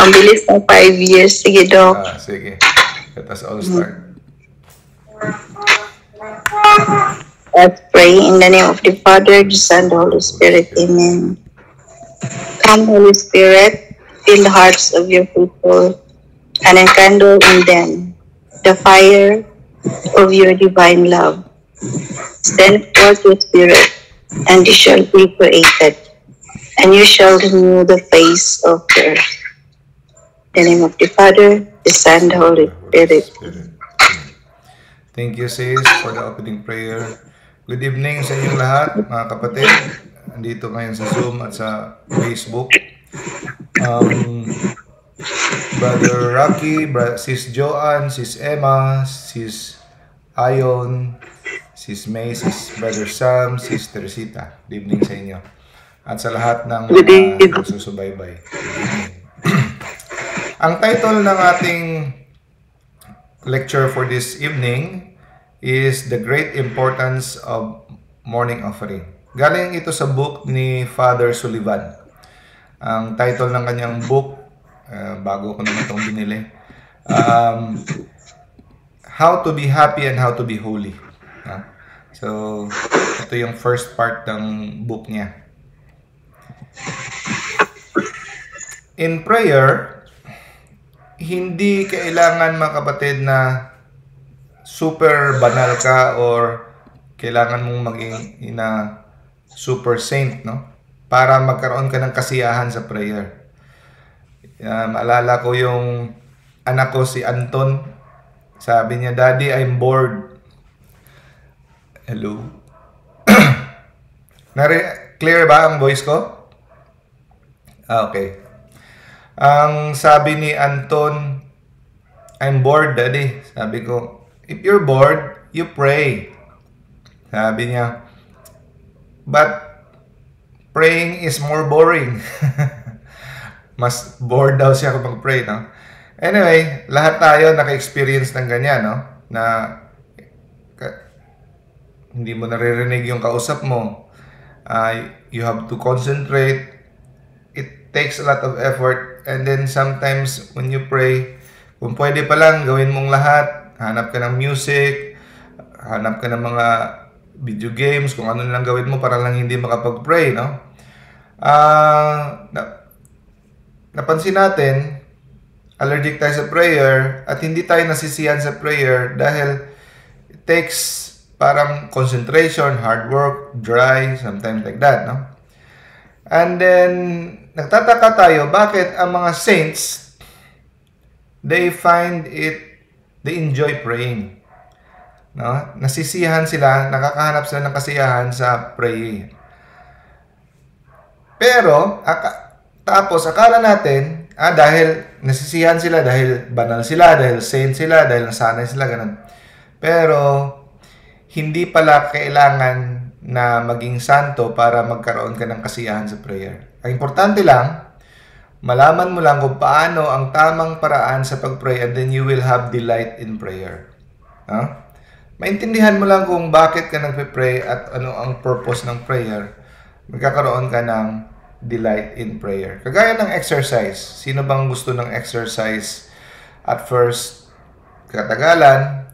Ang bilis ng 5 years. Sige, Doc. Ah, sige. Let us all start. Let's pray in the name of the Father, the Son, the Holy Spirit. Amen. Come, Holy Spirit, fill the hearts of your people and enkindle in them the fire of your divine love. Send forth your Spirit, and you shall be created, and you shall renew the face of the earth. In the name of the Father, the Son, the Holy Spirit. Spirit. Thank you, sis, for the opening prayer. Good evening sa inyong lahat, mga kapatid. Andito ngayon sa Zoom at sa Facebook. Um, Brother Rocky, Bra- Sis Joanne, Sis Emma, Sis Ayon, Sis May, Sis Brother Sam, Sis Teresita. Good evening sa inyo. At sa lahat ng mga evening. nagsusubaybay. Good evening. Ang title ng ating lecture for this evening is The Great Importance of Morning Offering. Galing ito sa book ni Father Sullivan. Ang title ng kanyang book, uh, bago ko naman itong binili, um, How to be Happy and How to be Holy. Ah, So, ito yung first part ng book niya. In prayer, hindi kailangan mga kapatid na super banal ka or kailangan mong maging ina super saint, no? Para magkaroon ka ng kasiyahan sa prayer. Uh, maalala ko yung anak ko si Anton. Sabi niya, Daddy, I'm bored. Hello? Nare clear ba ang voice ko? Ah, okay. Ang sabi ni Anton, I'm bored, daddy. Sabi ko, if you're bored, you pray. Sabi niya, but praying is more boring. Mas bored daw siya kung mag-pray, no? Anyway, lahat tayo naka-experience ng ganyan, no? Na ka- hindi mo naririnig yung kausap mo. Uh, you have to concentrate. Takes a lot of effort. And then sometimes when you pray, kung pwede pa lang, gawin mong lahat. Hanap ka ng music, hanap ka ng mga video games, kung ano lang gawin mo para lang hindi makapag-pray, no? Ah, na, napansin natin, allergic tayo sa prayer at hindi tayo nasisiyan sa prayer dahil it takes parang concentration, hard work, dry, sometimes like that, no? And then, nagtataka tayo, bakit ang mga saints, they find it, they enjoy praying. No? Nasisiyahan sila, nakakahanap sila ng kasiyahan sa praying. Pero, aka, tapos akala natin, ah, dahil nasisiyahan sila, dahil banal sila, dahil saint sila, dahil nasanay sila, ganun. Pero, hindi pala kailangan na maging santo para magkaroon ka ng kasiyahan sa prayer. Ang importante lang, malaman mo lang kung paano ang tamang paraan sa pag-pray and then you will have delight in prayer. No? Maintindihan mo lang kung bakit ka nagpe-pray at ano ang purpose ng prayer, magkakaroon ka ng delight in prayer. Kagaya ng exercise. Sino bang gusto ng exercise at first katagalan,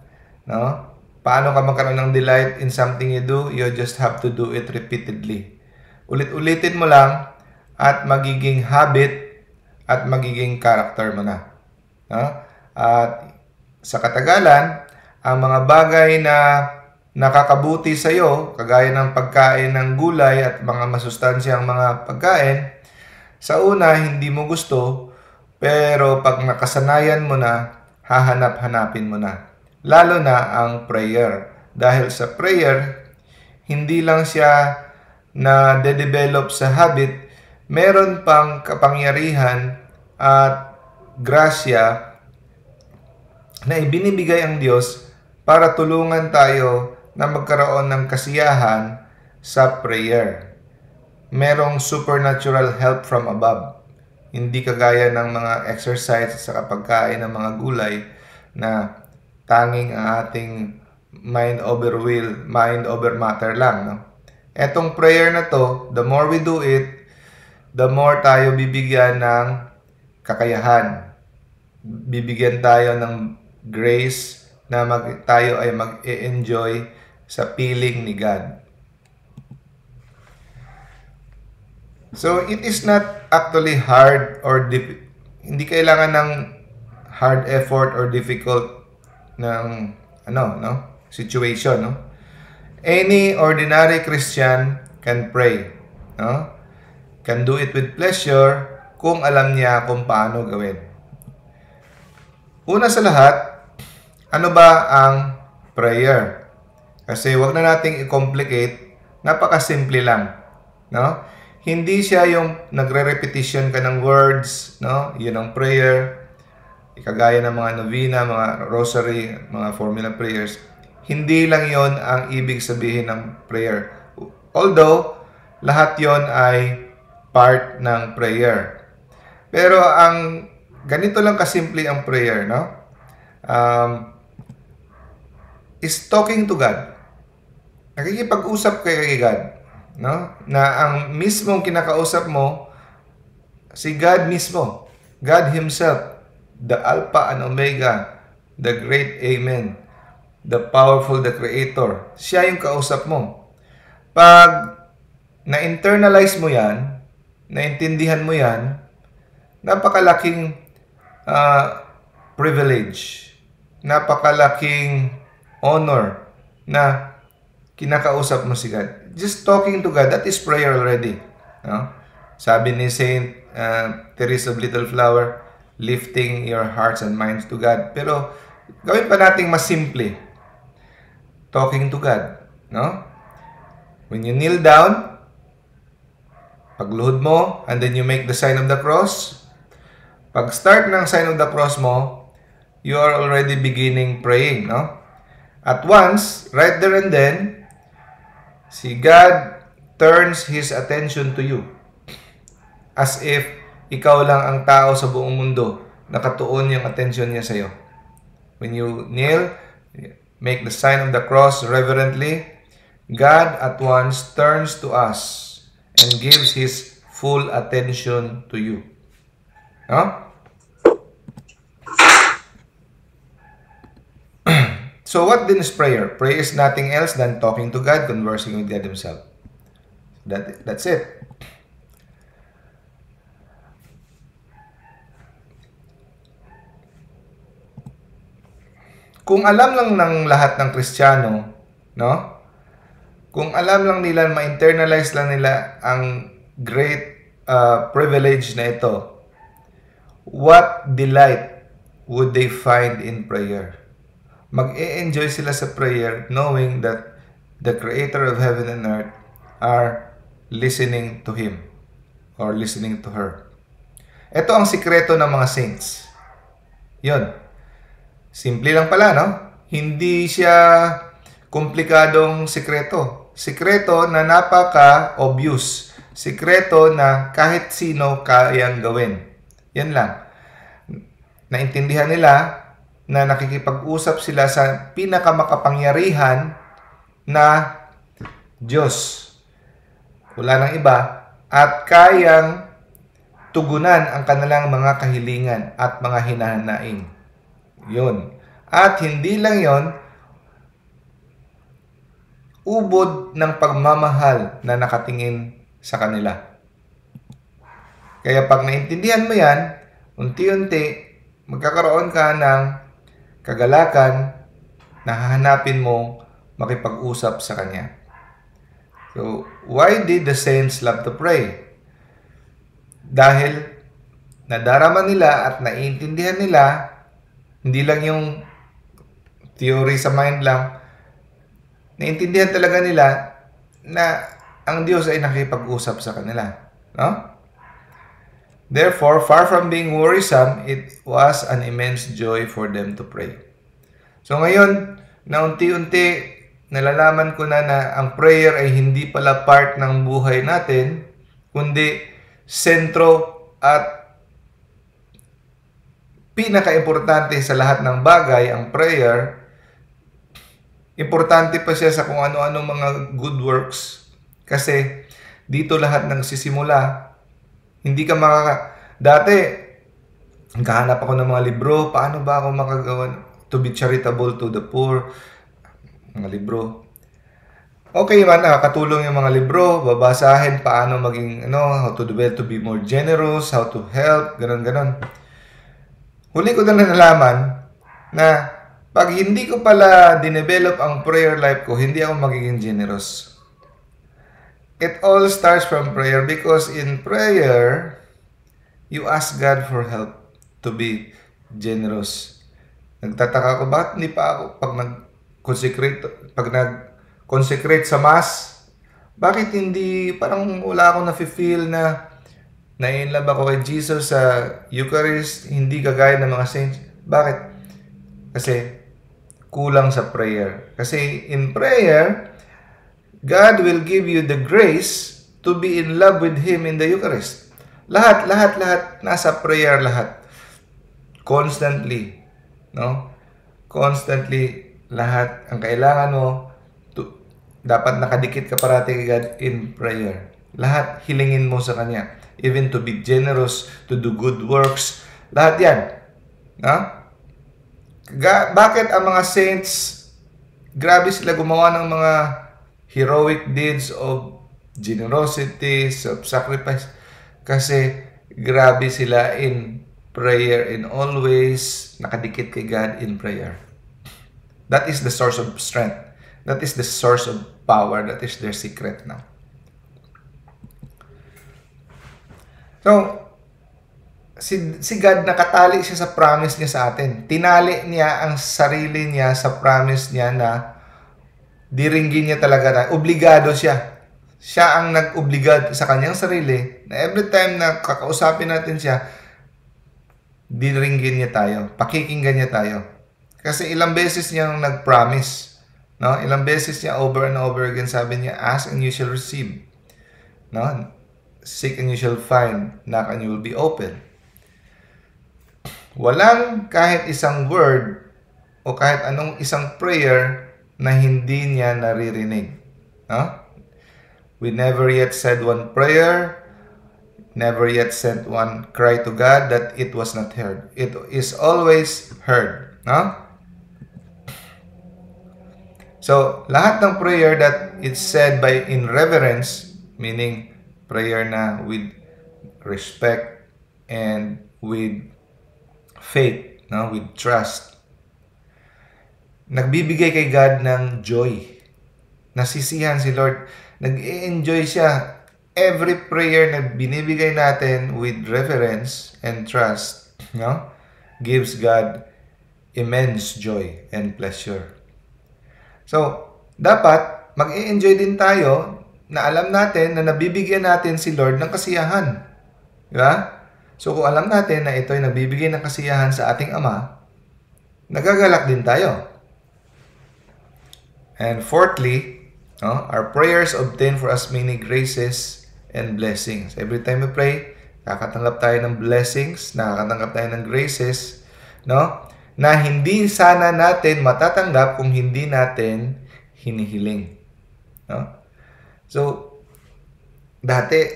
no? Paano ka magkaroon ng delight in something you do? You just have to do it repeatedly. Ulit-ulitin mo lang at magiging habit at magiging character mo na. No? At sa katagalan, ang mga bagay na nakakabuti sa iyo, kagaya ng pagkain ng gulay at mga masustansyang mga pagkain, sa una hindi mo gusto, pero pag nakasanayan mo na, hahanap-hanapin mo na. Lalo na ang prayer. Dahil sa prayer, hindi lang siya na de-develop sa habit, meron pang kapangyarihan at grasya na ibinibigay ang Diyos para tulungan tayo na magkaroon ng kasiyahan sa prayer. Merong supernatural help from above. Hindi kagaya ng mga exercise sa pagkain ng mga gulay na tanging ang ating mind over will, mind over matter lang. No? Etong prayer na to, the more we do it, the more tayo bibigyan ng kakayahan. Bibigyan tayo ng grace na mag, tayo ay mag-enjoy sa piling ni God. So, it is not actually hard or hindi kailangan ng hard effort or difficult ng ano, no? situation, no? Any ordinary Christian can pray, no? Can do it with pleasure kung alam niya kung paano gawin. Una sa lahat, ano ba ang prayer? Kasi wag na nating i-complicate, napakasimple lang, no? Hindi siya yung nagre-repetition ka ng words, no? Yun ang prayer. Kagaya ng mga novena, mga rosary, mga formula prayers. Hindi lang yon ang ibig sabihin ng prayer. Although, lahat yon ay part ng prayer. Pero ang ganito lang kasimple ang prayer, no? Um, is talking to God. Nakikipag-usap kay God, no? Na ang mismong kinakausap mo si God mismo. God himself, the Alpha and Omega, the great Amen, the powerful, the Creator. Siya yung kausap mo. Pag na-internalize mo yan, naintindihan mo yan, napakalaking uh, privilege, napakalaking honor na kinakausap mo si God. Just talking to God, that is prayer already. No? Sabi ni Saint uh, Teresa of Little Flower, lifting your hearts and minds to God. Pero gawin pa nating mas simple. Talking to God. No? When you kneel down, pagluhod mo, and then you make the sign of the cross, pag start ng sign of the cross mo, you are already beginning praying, no? At once, right there and then, si God turns His attention to you. As if ikaw lang ang tao sa buong mundo, nakatuon yung attention niya sa'yo. When you kneel, make the sign of the cross reverently, God at once turns to us and gives His full attention to you. No? so what then is prayer? Prayer is nothing else than talking to God, conversing with God Himself. That, that's it. Kung alam lang ng lahat ng Kristiyano, no? Kung alam lang nila, ma-internalize lang nila ang great uh, privilege na ito, what delight would they find in prayer? Mag-e-enjoy sila sa prayer knowing that the Creator of heaven and earth are listening to Him or listening to her. Ito ang sikreto ng mga saints. Yun. Simple lang pala, no? Hindi siya komplikadong sikreto. Sikreto na napaka-obvious. Sikreto na kahit sino kayang gawin. Yan lang. Naintindihan nila na nakikipag-usap sila sa pinakamakapangyarihan na Diyos. Wala nang iba. At kayang tugunan ang kanilang mga kahilingan at mga hinahanaing. Yun. At hindi lang yon ubod ng pagmamahal na nakatingin sa kanila. Kaya pag naintindihan mo yan, unti-unti, magkakaroon ka ng kagalakan na hahanapin mo makipag-usap sa Kanya. So, why did the saints love to pray? Dahil nadarama nila at naiintindihan nila hindi lang yung theory sa mind lang. Naintindihan talaga nila na ang Diyos ay nakipag-usap sa kanila. No? Therefore, far from being worrisome, it was an immense joy for them to pray. So ngayon, na unti-unti nalalaman ko na na ang prayer ay hindi pala part ng buhay natin, kundi sentro at pinaka-importante sa lahat ng bagay, ang prayer, importante pa siya sa kung ano-ano mga good works. Kasi dito lahat ng sisimula. Hindi ka makaka... Dati, Naghahanap ako ng mga libro. Paano ba ako makagawa to be charitable to the poor? Mga libro. Okay man, nakakatulong yung mga libro, babasahin paano maging, ano, how to do well, to be more generous, how to help, ganun, ganun. Huli ko na nalaman na pag hindi ko pala dinevelop ang prayer life ko, hindi ako magiging generous. It all starts from prayer because in prayer, you ask God for help to be generous. Nagtataka ko, bakit hindi pa ako pag nag-consecrate, pag nag-consecrate sa Mass, bakit hindi, parang wala akong nafe-feel na na-inlove ako kay Jesus sa Eucharist, hindi kagaya ng mga saints. Bakit? Kasi kulang sa prayer. Kasi in prayer, God will give you the grace to be in love with Him in the Eucharist. Lahat, lahat, lahat, nasa prayer lahat. Constantly. No? Constantly, lahat. Ang kailangan mo, to, dapat nakadikit ka parati kay God in prayer. Lahat, hilingin mo sa Kanya. Even to be generous, to do good works. Lahat yan. No? Ga- bakit ang mga saints, grabe sila gumawa ng mga heroic deeds of generosity, self-sacrifice. Kasi grabe sila in prayer in all ways, nakadikit kay God in prayer. That is the source of strength. That is the source of power. That is their secret now. So, si, si God nakatali siya sa promise niya sa atin. Tinali niya ang sarili niya sa promise niya na diringgin niya talaga na obligado siya. Siya ang nag-obligado sa kanyang sarili na every time na kakausapin natin siya, diringgin niya tayo, pakikinggan niya tayo. Kasi ilang beses niya nag-promise. No? Ilang beses niya over and over again sabi niya, ask and you shall receive. No? Seek and you shall find. Knock and you will be open. Walang kahit isang word o kahit anong isang prayer na hindi niya naririnig. No? We never yet said one prayer, never yet sent one cry to God that it was not heard. It is always heard. No? So, lahat ng prayer that is said by in reverence, meaning prayer na with respect and with faith, no? with trust, nagbibigay kay God ng joy. Nasisihan si Lord. Nag-enjoy siya. Every prayer na binibigay natin with reverence and trust, no? gives God immense joy and pleasure. So, dapat mag-enjoy din tayo na alam natin na nabibigyan natin si Lord ng kasiyahan. Di ba? So, kung alam natin na ito ay nabibigay ng kasiyahan sa ating Ama, nagagalak din tayo. And fourthly, no, our prayers obtain for us many graces and blessings. Every time we pray, nakakatanggap tayo ng blessings, nakakatanggap tayo ng graces, no? Na hindi sana natin matatanggap kung hindi natin hinihiling. No? So, dati,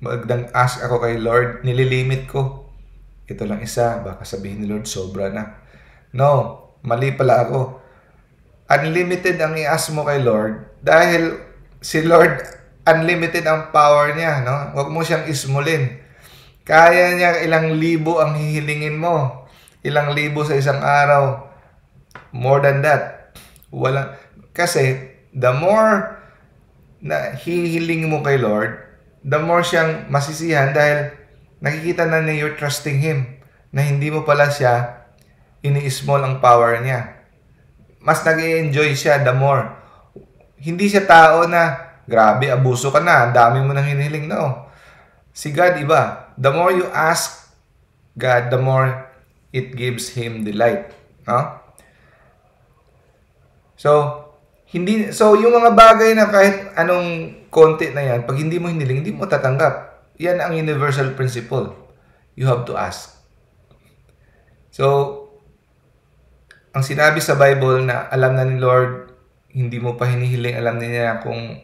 magdang ask ako kay Lord, nililimit ko. Ito lang isa, baka sabihin ni Lord, sobra na. No, mali pala ako unlimited ang i-ask mo kay Lord dahil si Lord unlimited ang power niya, no? Huwag mo siyang ismulin. Kaya niya ilang libo ang hihilingin mo. Ilang libo sa isang araw. More than that. Wala kasi the more na hihiling mo kay Lord, the more siyang masisihan dahil nakikita na niya you're trusting Him na hindi mo pala siya ini-small ang power niya mas nag enjoy siya the more. Hindi siya tao na, grabe, abuso ka na, dami mo nang hinihiling. No. Si God, iba. The more you ask God, the more it gives Him delight. No? So, hindi, so yung mga bagay na kahit anong konti na yan, pag hindi mo hiniling, hindi mo tatanggap. Yan ang universal principle. You have to ask. So, ang sinabi sa Bible na alam na ni Lord, hindi mo pa hinihiling, alam na niya kung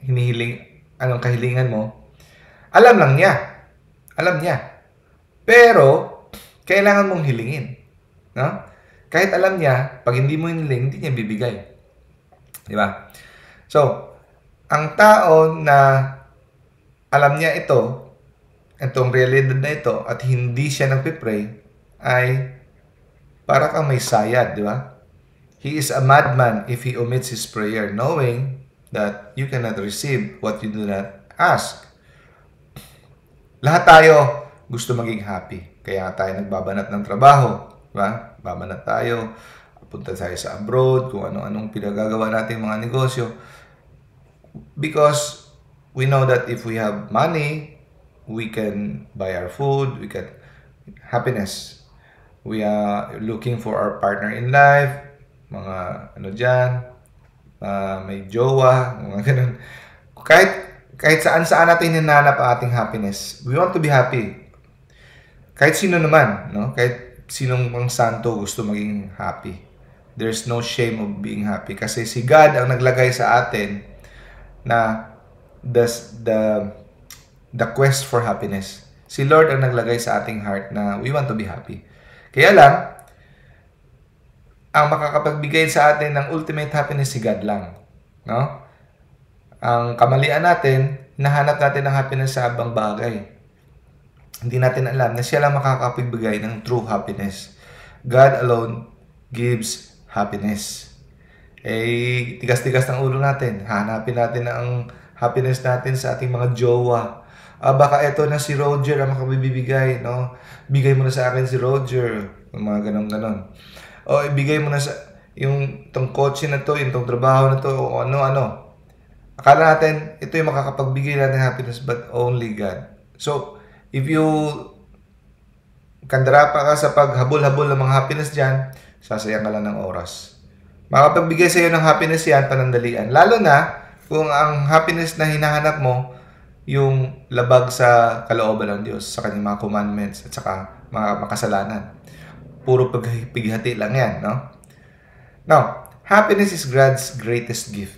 hinihiling, anong kahilingan mo, alam lang niya. Alam niya. Pero, kailangan mong hilingin. No? Kahit alam niya, pag hindi mo hiniling, hindi niya bibigay. Di ba? So, ang tao na alam niya ito, itong realidad na ito, at hindi siya nagpipray, ay para kang may sayad, di ba? He is a madman if he omits his prayer, knowing that you cannot receive what you do not ask. Lahat tayo gusto maging happy. Kaya tayo nagbabanat ng trabaho. Diba? Babanat tayo. Punta tayo sa abroad, kung ano-anong pinagagawa natin mga negosyo. Because we know that if we have money, we can buy our food, we can happiness. We are looking for our partner in life, mga ano dyan, uh, may jowa, mga ganun. Kahit, kahit saan saan natin hinanap ang ating happiness, we want to be happy. Kahit sino naman, no? Kahit sinong pang santo gusto maging happy. There's no shame of being happy. Kasi si God ang naglagay sa atin na the, the, the quest for happiness. Si Lord ang naglagay sa ating heart na we want to be happy. Kaya lang, ang makakapagbigay sa atin ng ultimate happiness si God lang. No? Ang kamalian natin, nahanap natin ng happiness sa abang bagay. Hindi natin alam na siya lang makakapagbigay ng true happiness. God alone gives happiness. Eh, tigas-tigas ng ulo natin. Hanapin natin ang happiness natin sa ating mga jowa. Ah, baka eto na si Roger ang makabibigay, no? Bigay mo na sa akin si Roger. Mga ganon-ganon. O ibigay mo na sa yung tong kotse na to, yung tong trabaho na to, o ano-ano. Akala natin, ito yung makakapagbigay natin happiness, but only God. So, if you kandara pa ka sa paghabol-habol ng mga happiness dyan, sasayang ka lang ng oras. Makapagbigay sa iyo ng happiness yan, panandalian. Lalo na, kung ang happiness na hinahanap mo, yung labag sa kalooban ng Diyos, sa kanyang mga commandments, at saka mga makasalanan. Puro pagpighati lang yan, no? Now, happiness is God's greatest gift.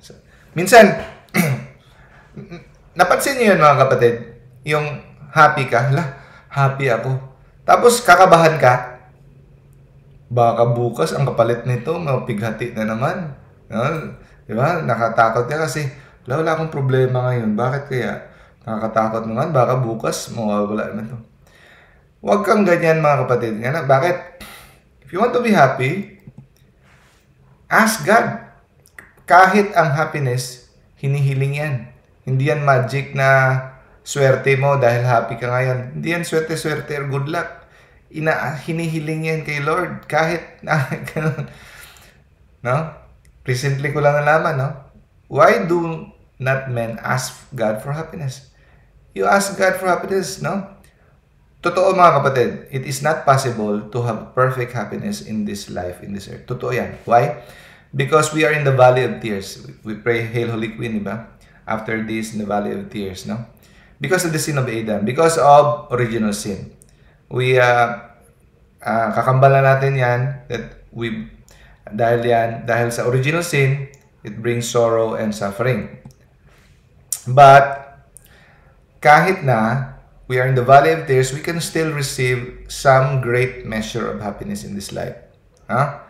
So, minsan, napansin niyo yun mga kapatid, yung happy ka, hala, happy ako. Tapos kakabahan ka, baka bukas ang kapalit nito, mapighati na naman. No? Di ba? Nakatakot ka kasi, wala, wala akong problema ngayon. Bakit kaya? Nakakatakot naman, baka bukas mawawala na to. Huwag kang ganyan mga kapatid. Nga bakit? If you want to be happy, ask God. Kahit ang happiness, hinihiling yan. Hindi yan magic na swerte mo dahil happy ka ngayon. Hindi yan swerte-swerte or good luck. Ina hinihiling yan kay Lord kahit na ganun. No? Recently ko lang nalaman, no? Why do not men ask God for happiness? You ask God for happiness, no? Totoo mga kapatid, it is not possible to have perfect happiness in this life, in this earth. Totoo yan. Why? Because we are in the valley of tears. We pray, Hail Holy Queen, di? After this, in the valley of tears, no? Because of the sin of Adam. Because of original sin. We, uh, uh, kakambalan natin yan, that we, dahil yan, dahil sa original sin, it brings sorrow and suffering. But, kahit na, we are in the valley of tears, we can still receive some great measure of happiness in this life. Huh?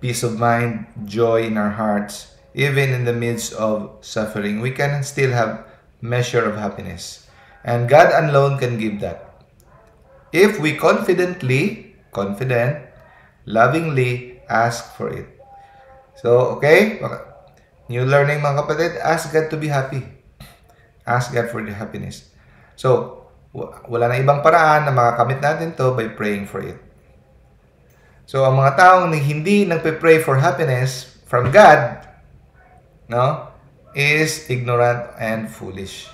Peace of mind, joy in our hearts, even in the midst of suffering, we can still have measure of happiness. And God alone can give that. If we confidently, confident, lovingly ask for it. So, okay? New learning mga kapatid, ask God to be happy. Ask God for the happiness. So, wala na ibang paraan na makakamit natin to by praying for it. So, ang mga taong hindi nagpe-pray for happiness from God, no, is ignorant and foolish.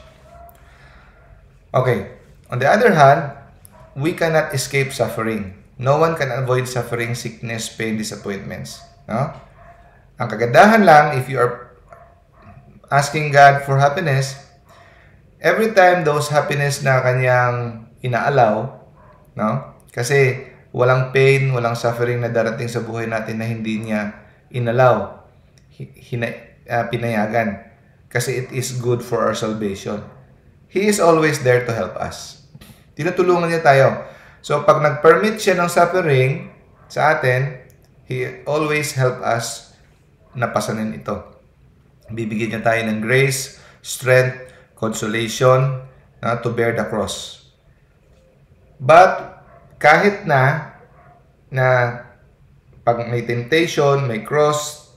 Okay. On the other hand, we cannot escape suffering. No one can avoid suffering, sickness, pain, disappointments. No? Ang kagandahan lang, if you are asking God for happiness, every time those happiness na kanyang inaalaw, no? Kasi walang pain, walang suffering na darating sa buhay natin na hindi niya inalaw, hina, uh, pinayagan. Kasi it is good for our salvation. He is always there to help us. Tinutulungan niya tayo. So, pag nag-permit siya ng suffering sa atin, He always help us na pasanin ito. Bibigyan niya tayo ng grace, strength, consolation na to bear the cross. But, kahit na na pag may temptation, may cross,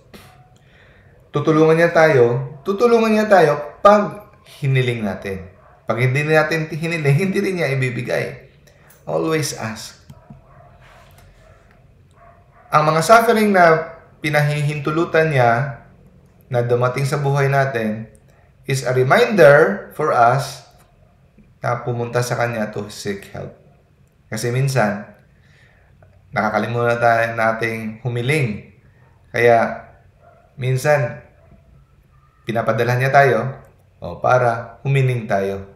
tutulungan niya tayo, tutulungan niya tayo pag hiniling natin. Pag hindi natin hiniling, hindi rin niya ibibigay. Always ask. Ang mga suffering na pinahihintulutan niya na dumating sa buhay natin is a reminder for us na pumunta sa Kanya to seek help. Kasi minsan, nakakalimutan nating humiling. Kaya, minsan, pinapadala niya tayo o para humiling tayo.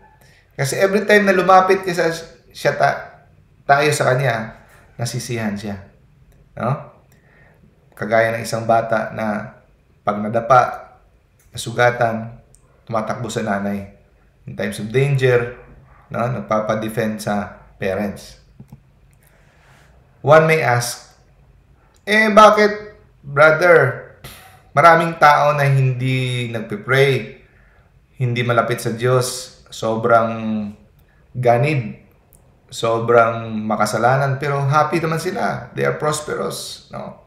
Kasi every time na lumapit sa siya ta, tayo sa kanya, nasisihan siya. No? Kagaya ng isang bata na pag nadapa, nasugatan, tumatakbo sa nanay. In times of danger, no? nagpapadefend sa parents. One may ask, eh bakit, brother, maraming tao na hindi nagpe-pray, hindi malapit sa Diyos, sobrang ganid, sobrang makasalanan, pero happy naman sila. They are prosperous, no?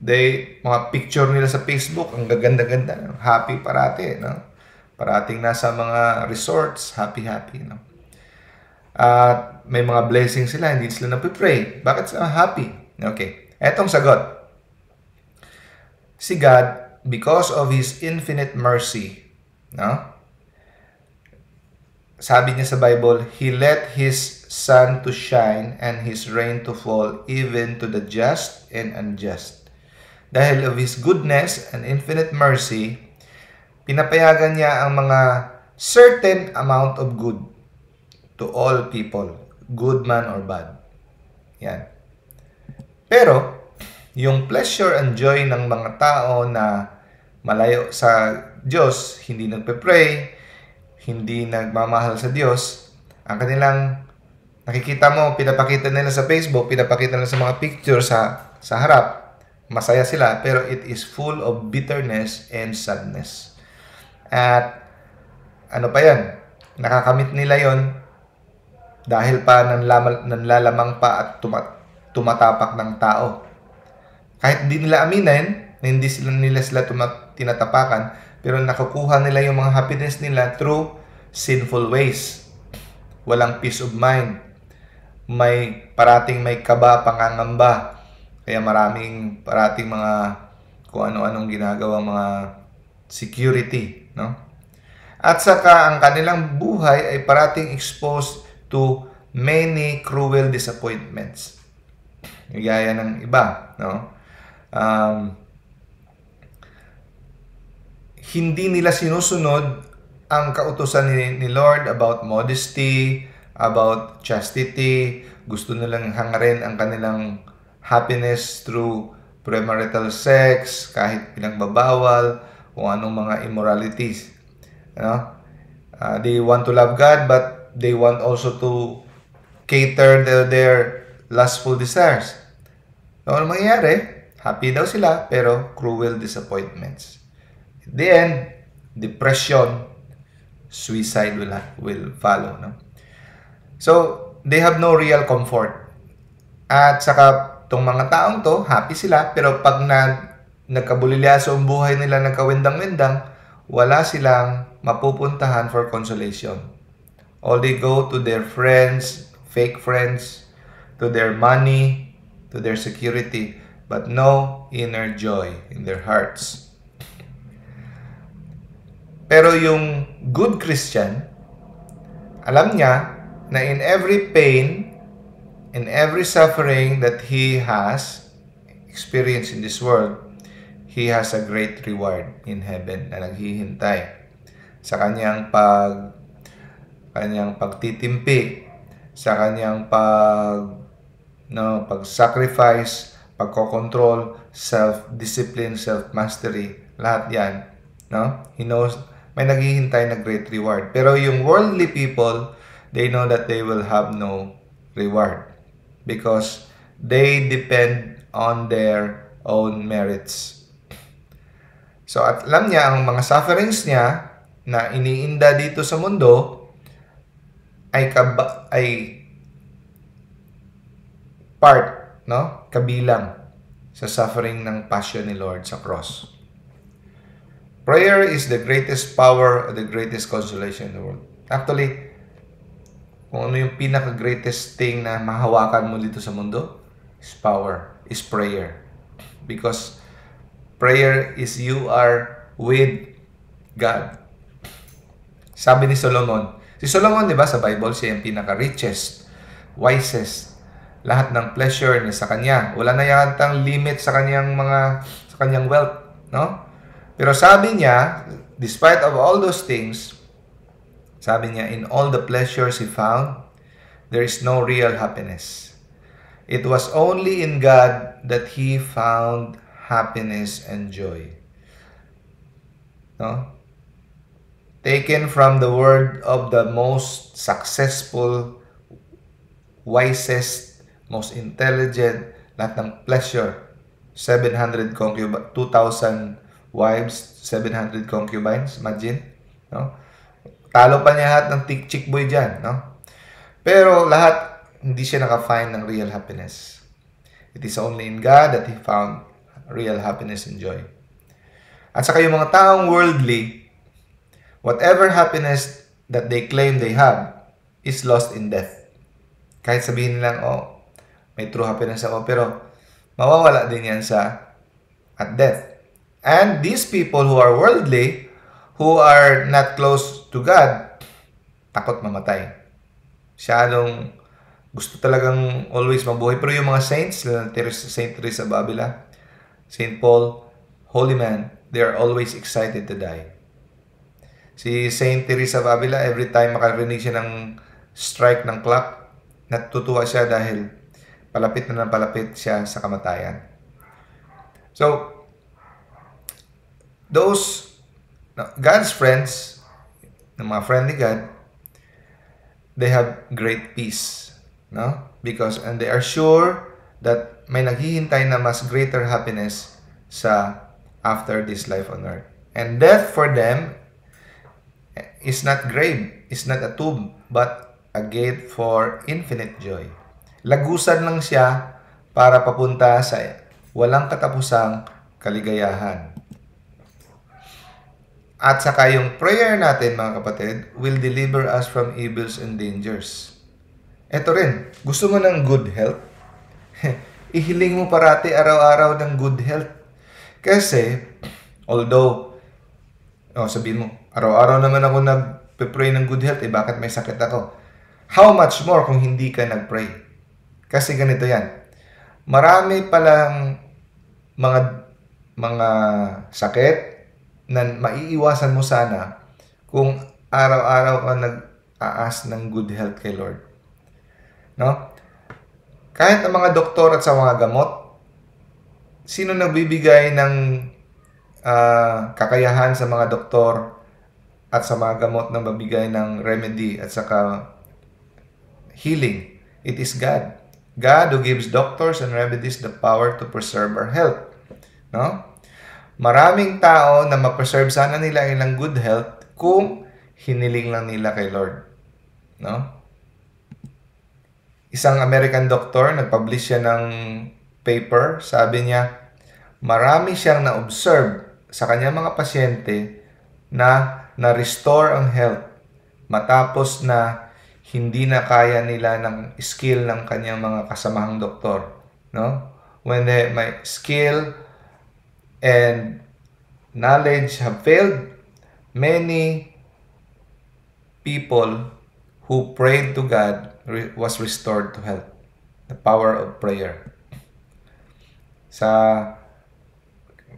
They, mga picture nila sa Facebook, ang gaganda-ganda, no? happy parati, no? Parating nasa mga resorts, happy-happy, no? At may mga blessings sila, hindi sila napipray. Bakit sila happy? Okay. Etong sagot. Si God, because of His infinite mercy, no? Sabi niya sa Bible, He let His sun to shine and His rain to fall even to the just and unjust. Dahil of His goodness and infinite mercy, pinapayagan niya ang mga certain amount of good to all people, good man or bad. Yan. Pero, yung pleasure and joy ng mga tao na malayo sa Diyos, hindi nagpe-pray, hindi nagmamahal sa Diyos, ang kanilang nakikita mo, pinapakita nila sa Facebook, pinapakita nila sa mga picture sa, sa harap, masaya sila, pero it is full of bitterness and sadness. At ano pa yan? Nakakamit nila yon dahil pa nanlamal, nanlalamang pa at tumat, tumatapak ng tao. Kahit hindi nila aminin, hindi sila nila sila tumat, tinatapakan, pero nakukuha nila yung mga happiness nila through sinful ways. Walang peace of mind. May parating may kaba, pangangamba. Kaya maraming parating mga kung ano-anong ginagawa mga security, no? At saka ang kanilang buhay ay parating exposed to many cruel disappointments. Gaya ng iba, no? Um, hindi nila sinusunod ang kautosan ni, ni Lord about modesty, about chastity, gusto nilang hangarin ang kanilang happiness through premarital sex, kahit pinagbabawal, kung anong mga immoralities. Know? Uh, they want to love God, but they want also to cater their, their lustful desires. So, ano mangyayari? Happy daw sila, pero cruel disappointments. The end, depression, suicide will, will follow. No? So, they have no real comfort. At saka, tong mga taong to, happy sila, pero pag na, nagkabulilyaso ang buhay nila, nagkawindang-windang, wala silang mapupuntahan for consolation. All they go to their friends, fake friends, to their money, to their security, but no inner joy in their hearts. Pero yung good Christian, alam niya na in every pain, in every suffering that he has experienced in this world, he has a great reward in heaven na naghihintay sa kanyang pag kanyang pagtitimpi, sa kanyang pag no, pag-sacrifice, pagko-control, self-discipline, self-mastery, lahat 'yan, no? He knows may naghihintay na great reward. Pero yung worldly people, they know that they will have no reward because they depend on their own merits. So at alam niya ang mga sufferings niya na iniinda dito sa mundo ay kaba, ay part, no? Kabilang sa suffering ng passion ni Lord sa cross. Prayer is the greatest power, the greatest consolation in the world. Actually, kung ano yung pinaka-greatest thing na mahawakan mo dito sa mundo, is power, is prayer. Because prayer is you are with God. Sabi ni Solomon, si Solomon, di ba, sa Bible, siya yung pinaka-richest, wisest, lahat ng pleasure niya sa kanya. Wala na yatang limit sa kanyang mga, sa kanyang wealth, no? Pero sabi niya, despite of all those things, sabi niya, in all the pleasures he found, there is no real happiness. It was only in God that he found happiness and joy. No? Taken from the word of the most successful, wisest, most intelligent, lahat ng pleasure, 700 concubines, 2,000 wives, 700 concubines, imagine, no? Talo pa niya lahat ng tick chick boy diyan, no? Pero lahat hindi siya naka-find ng real happiness. It is only in God that he found real happiness and joy. At saka yung mga taong worldly, whatever happiness that they claim they have is lost in death. Kahit sabihin nilang, oh, may true happiness ako, pero mawawala din yan sa at death. And these people who are worldly, who are not close to God, takot mamatay. Siyadong gusto talagang always mabuhay. Pero yung mga saints, Saint Teresa of Avila, Saint Paul, holy man, they are always excited to die. Si Saint Teresa of Avila, every time makarinig siya ng strike ng clock, natutuwa siya dahil palapit na ng palapit siya sa kamatayan. So, those God's friends, ng mga friend ni God, they have great peace, no? Because and they are sure that may naghihintay na mas greater happiness sa after this life on earth. And death for them is not grave, is not a tomb, but a gate for infinite joy. Lagusan lang siya para papunta sa walang katapusang kaligayahan. At saka yung prayer natin mga kapatid will deliver us from evils and dangers. Ito rin, gusto mo ng good health? Ihiling mo parati araw-araw ng good health. Kasi, although, oh, sabihin mo, araw-araw naman ako nag-pray ng good health, eh bakit may sakit ako? How much more kung hindi ka nag-pray? Kasi ganito yan. Marami palang mga mga sakit na maiiwasan mo sana kung araw-araw ka nag-aas ng good health kay Lord. No? Kahit ang mga doktor at sa mga gamot, sino nagbibigay ng uh, kakayahan sa mga doktor at sa mga gamot na mabigay ng remedy at saka healing? It is God. God who gives doctors and remedies the power to preserve our health. No? Maraming tao na ma-preserve sana nila ilang good health kung hiniling lang nila kay Lord. No? Isang American doctor, nag-publish siya ng paper, sabi niya, marami siyang na-observe sa kanyang mga pasyente na na-restore ang health matapos na hindi na kaya nila ng skill ng kanyang mga kasamahang doktor. No? When they, my skill and knowledge have failed, many people who prayed to God was restored to health. The power of prayer. Sa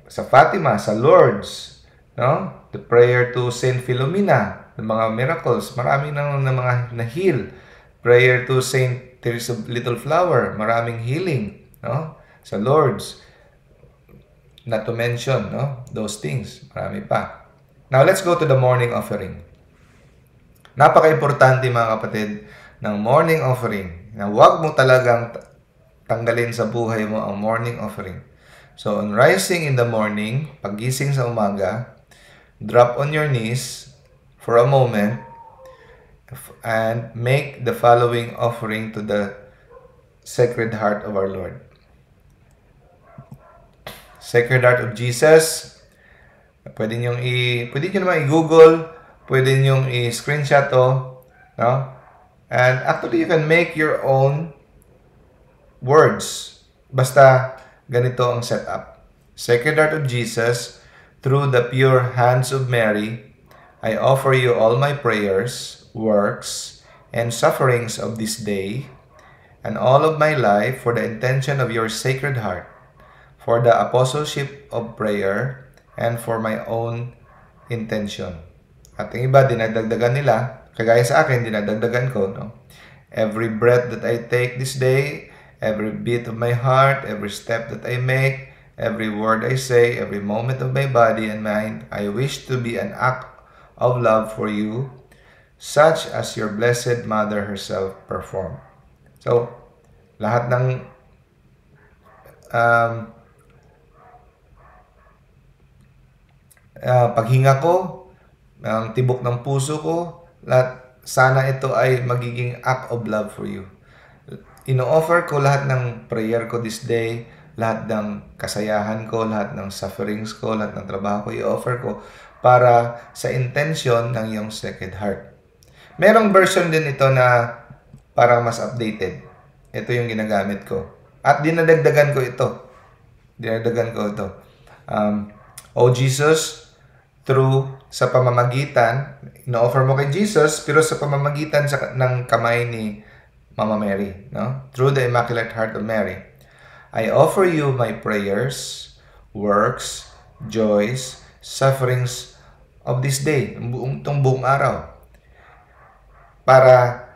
sa Fatima, sa Lourdes, no? The prayer to Saint Philomena, the mga miracles, marami nang na mga na-heal. Prayer to Saint Teresa Little Flower, maraming healing, no? Sa Lourdes not to mention no those things marami pa now let's go to the morning offering napaka-importante mga kapatid ng morning offering Na huwag mo talagang tanggalin sa buhay mo ang morning offering. So, on rising in the morning, pagising sa umaga, drop on your knees for a moment and make the following offering to the Sacred Heart of our Lord. Sacred Heart of Jesus, pwede nyo i pwede nyo naman i-google, pwede nyo i-screenshot to, no? And actually, you can make your own words. Basta ganito ang setup. Sacred Heart of Jesus, through the pure hands of Mary, I offer you all my prayers, works, and sufferings of this day, and all of my life for the intention of your Sacred Heart, for the apostleship of prayer, and for my own intention. At ang iba, dinadagdagan nila, kagaya sa akin, dinadagdagan ko, no? Every breath that I take this day, every beat of my heart, every step that I make, every word I say, every moment of my body and mind, I wish to be an act of love for you, such as your Blessed Mother herself performed. So, lahat ng um, uh, paghinga ko, ang tibok ng puso ko, lahat, sana ito ay magiging act of love for you ino-offer ko lahat ng prayer ko this day, lahat ng kasayahan ko, lahat ng sufferings ko, lahat ng trabaho ko, i-offer ko para sa intention ng iyong second heart. Merong version din ito na parang mas updated. Ito yung ginagamit ko. At dinadagdagan ko ito. Dinadagdagan ko ito. Um, oh Jesus, through sa pamamagitan, ino-offer mo kay Jesus, pero sa pamamagitan sa, ng kamay ni Mama Mary, no? Through the Immaculate Heart of Mary, I offer you my prayers, works, joys, sufferings of this day, buong, itong buong araw. Para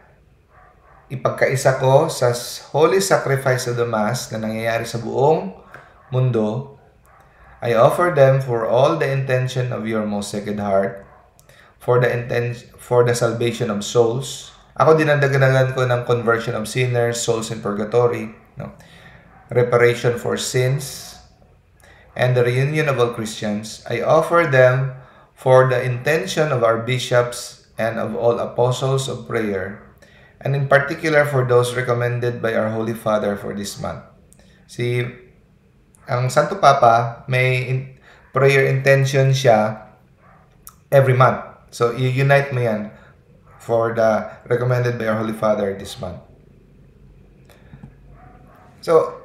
ipagkaisa ko sa holy sacrifice of the Mass na nangyayari sa buong mundo, I offer them for all the intention of your most sacred heart, for the inten- for the salvation of souls, ako dinadagdagan ko ng conversion of sinners, souls in purgatory, no? reparation for sins, and the reunion of all Christians. I offer them for the intention of our bishops and of all apostles of prayer, and in particular for those recommended by our Holy Father for this month. Si ang Santo Papa may in, prayer intention siya every month. So, i-unite mo yan for the recommended by our Holy Father this month. So,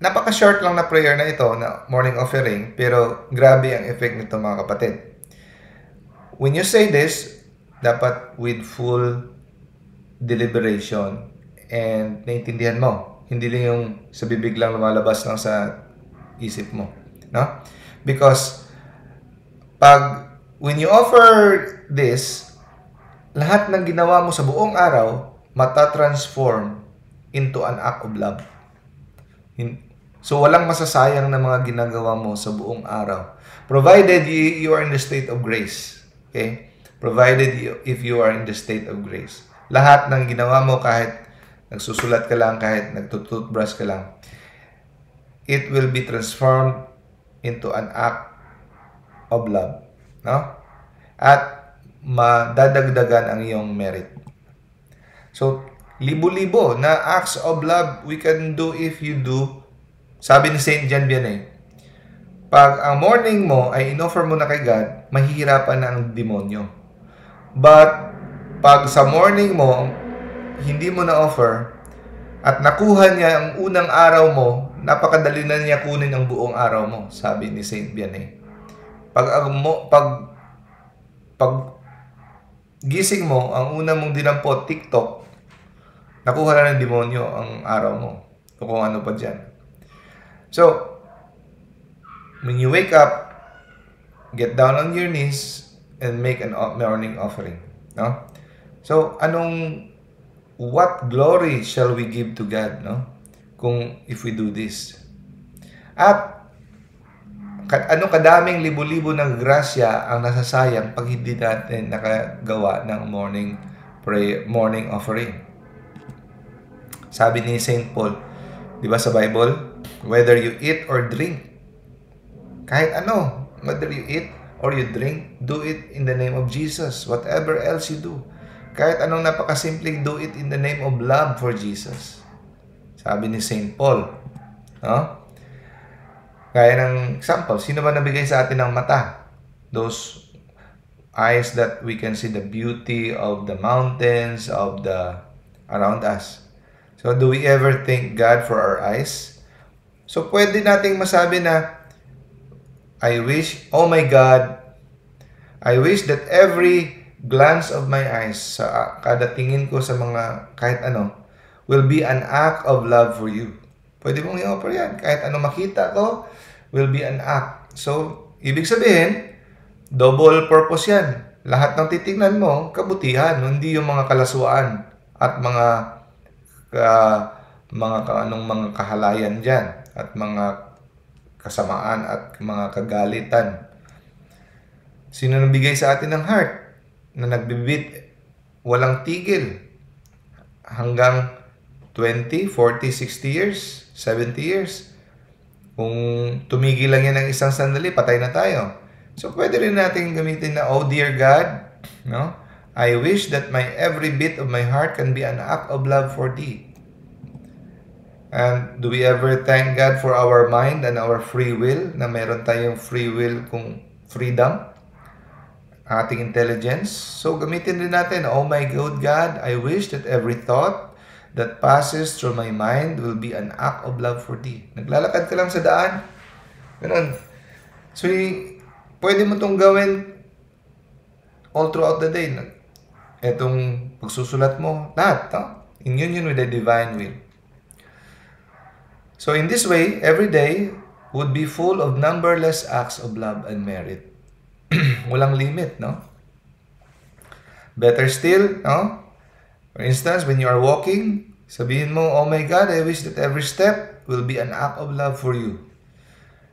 napaka-short lang na prayer na ito, na morning offering, pero grabe ang effect nito mga kapatid. When you say this, dapat with full deliberation and naintindihan mo. Hindi lang yung sa bibig lang lumalabas lang sa isip mo. No? Because, pag, when you offer this, lahat ng ginawa mo sa buong araw, mata-transform into an act of love. So, walang masasayang na mga ginagawa mo sa buong araw. Provided you, you are in the state of grace. Okay? Provided you, if you are in the state of grace. Lahat ng ginawa mo kahit nagsusulat ka lang, kahit nagtututbrush ka lang, it will be transformed into an act of love. No? At madadagdagan ang iyong merit. So, libo-libo na acts of love we can do if you do. Sabi ni St. John Vianney, pag ang morning mo ay inoffer mo na kay God, mahihirapan na ang demonyo. But, pag sa morning mo, hindi mo na offer, at nakuha niya ang unang araw mo, napakadali na niya kunin ang buong araw mo, sabi ni St. Vianney. Pag, mo, pag, pag gising mo, ang una mong dinampot, TikTok, nakuha na ng demonyo ang araw mo. O kung ano pa dyan. So, when you wake up, get down on your knees and make an morning offering. No? So, anong, what glory shall we give to God, no? Kung if we do this. At ano kadaming libo-libo ng grasya ang nasasayang pag hindi natin nakagawa ng morning pray, morning offering. Sabi ni St. Paul, di ba sa Bible, whether you eat or drink, kahit ano, whether you eat or you drink, do it in the name of Jesus. Whatever else you do. Kahit anong napakasimpleng, do it in the name of love for Jesus. Sabi ni St. Paul. No? Gaya ng example, sino ba nabigay sa atin ng mata? Those eyes that we can see the beauty of the mountains, of the around us. So, do we ever thank God for our eyes? So, pwede nating masabi na, I wish, oh my God, I wish that every glance of my eyes, sa kada tingin ko sa mga kahit ano, will be an act of love for you. Pwede mong i-offer yan. Kahit ano makita ko, will be an act. So, ibig sabihin, double purpose yan. Lahat ng titingnan mo, kabutihan, hindi yung mga kalaswaan at mga uh, mga anong mga kahalayan diyan at mga kasamaan at mga kagalitan. Sino nagbigay sa atin ng heart na nagbibit walang tigil hanggang 20, 40, 60 years, 70 years. Kung tumigil lang yan ng isang sandali, patay na tayo. So, pwede rin natin gamitin na, Oh dear God, no? I wish that my every bit of my heart can be an act of love for Thee. And do we ever thank God for our mind and our free will? Na meron tayong free will kung freedom? Ating intelligence? So gamitin din natin, Oh my good God, I wish that every thought that passes through my mind will be an act of love for Thee. Naglalakad ka lang sa daan. Ganun. So, pwede mo itong gawin all throughout the day. Itong pagsusulat mo, lahat, no? in union with the divine will. So in this way, every day would be full of numberless acts of love and merit. Walang limit, no? Better still, no? For instance, when you are walking, sabihin mo, Oh my God, I wish that every step will be an act of love for you.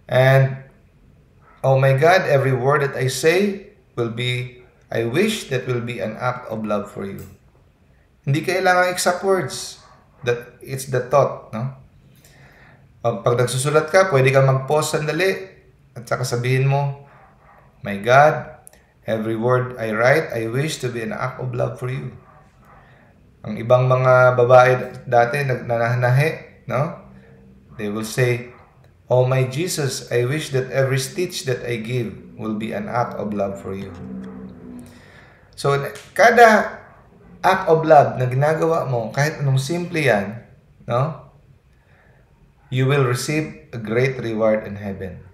And, Oh my God, every word that I say will be, I wish that will be an act of love for you. Hindi kailangan exact words. That it's the thought, no? Pag, nagsusulat ka, pwede kang mag-pause sandali at saka sabihin mo, My God, every word I write, I wish to be an act of love for you. Ang ibang mga babae dati nagnanahnahe, no? They will say, Oh my Jesus, I wish that every stitch that I give will be an act of love for you. So, kada act of love na ginagawa mo, kahit anong simple yan, no? you will receive a great reward in heaven.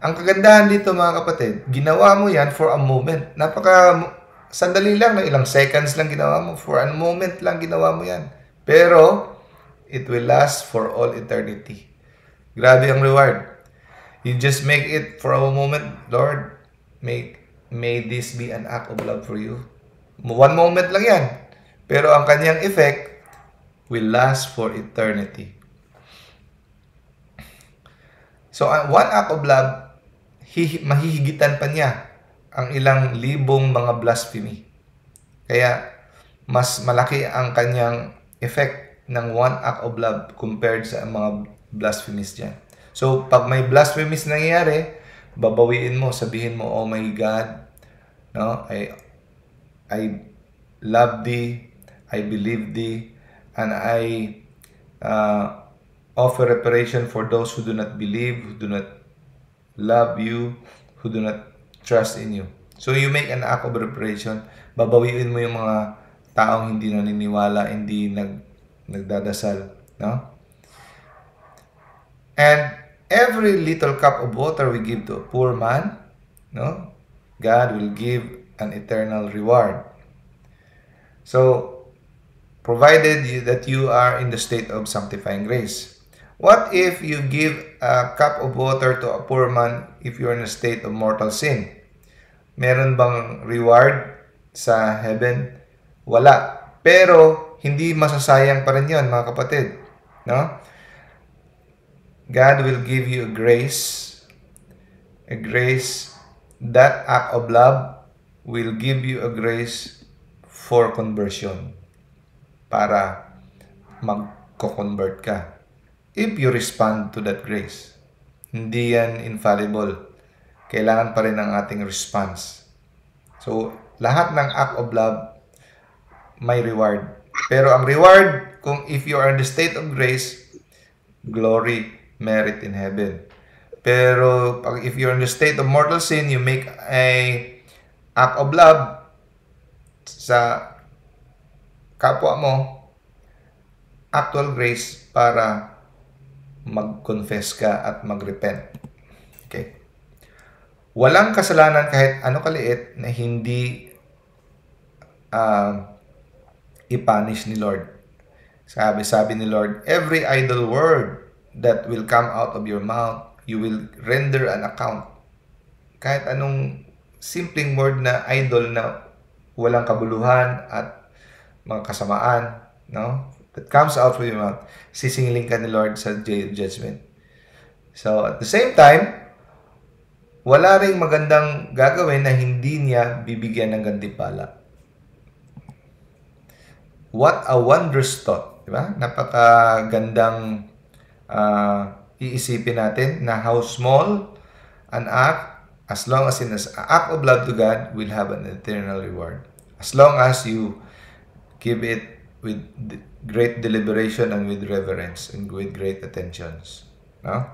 Ang kagandahan dito mga kapatid, ginawa mo yan for a moment. Napaka sandali lang, no? ilang seconds lang ginawa mo. For a moment lang ginawa mo yan. Pero, it will last for all eternity. Grabe ang reward. You just make it for a moment, Lord, make, may this be an act of love for you. One moment lang yan. Pero ang kanyang effect will last for eternity. So, uh, one act of love, hi- mahihigitan pa niya ang ilang libong mga blasphemy. Kaya, mas malaki ang kanyang effect ng one act of love compared sa mga blasphemies dyan. So, pag may blasphemies nangyayari, babawiin mo, sabihin mo, Oh my God, no? I, I love thee, I believe thee, and I uh, offer reparation for those who do not believe, who do not love you, who do not trust in you. So you make an act of reparation, babawiin mo yung mga taong hindi naniniwala, hindi nag, nagdadasal. No? And every little cup of water we give to a poor man, no? God will give an eternal reward. So, provided you, that you are in the state of sanctifying grace. What if you give a cup of water to a poor man if you're in a state of mortal sin? Meron bang reward sa heaven? Wala. Pero, hindi masasayang pa rin yun, mga kapatid. No? God will give you a grace, a grace, that act of love will give you a grace for conversion para mag ko-convert ka. If you respond to that grace. Hindi yan infallible. Kailangan pa rin ang ating response. So, lahat ng act of love may reward. Pero ang reward, kung if you are in the state of grace, glory, merit in heaven. Pero pag if you're in the state of mortal sin, you make a act of love sa kapwa mo, actual grace para mag-confess ka at mag-repent. Walang kasalanan kahit ano kaliit na hindi uh, ipanish ni Lord. Sabi, sabi ni Lord, every idle word that will come out of your mouth, you will render an account. Kahit anong simpleng word na idol na walang kabuluhan at mga kasamaan, no? That comes out from your mouth, sisingling ka ni Lord sa judgment. So, at the same time, wala ring magandang gagawin na hindi niya bibigyan ng gantimpala. What a wondrous thought, di ba? Napakagandang uh, iisipin natin na how small an act, as long as in an act of love to God, will have an eternal reward. As long as you give it with great deliberation and with reverence and with great attentions. No?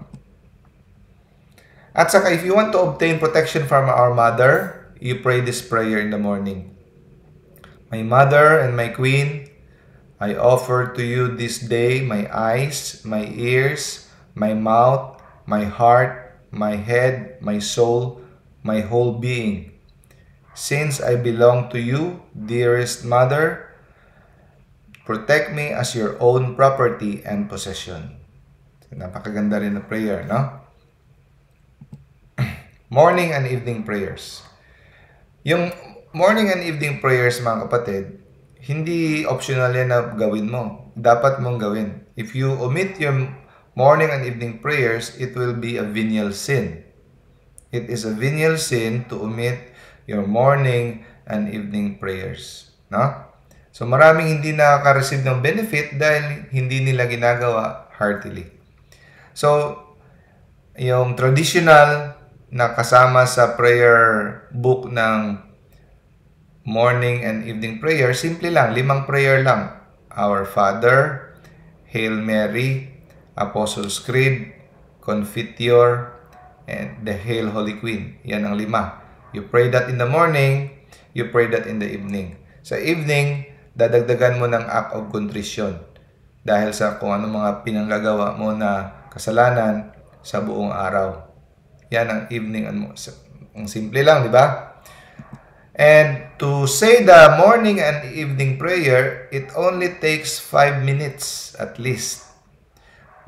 At saka, if you want to obtain protection from our mother, you pray this prayer in the morning. My mother and my queen, I offer to you this day my eyes, my ears, my mouth, my heart, my head, my soul, my whole being. Since I belong to you, dearest mother, Protect me as your own property and possession. Napakaganda rin na prayer, no? Morning and evening prayers. Yung morning and evening prayers, mga kapatid, hindi optional yan na gawin mo. Dapat mong gawin. If you omit your morning and evening prayers, it will be a venial sin. It is a venial sin to omit your morning and evening prayers. No? So maraming hindi nakaka-receive ng benefit dahil hindi nila ginagawa heartily. So, yung traditional na kasama sa prayer book ng morning and evening prayer, simple lang, limang prayer lang. Our Father, Hail Mary, Apostles' Creed, Confiteor, and the Hail Holy Queen. Yan ang lima. You pray that in the morning, you pray that in the evening. Sa evening, dadagdagan mo ng act of contrition dahil sa kung ano mga pinanggagawa mo na kasalanan sa buong araw. Yan ang evening ano, ang simple lang, di ba? And to say the morning and evening prayer, it only takes 5 minutes at least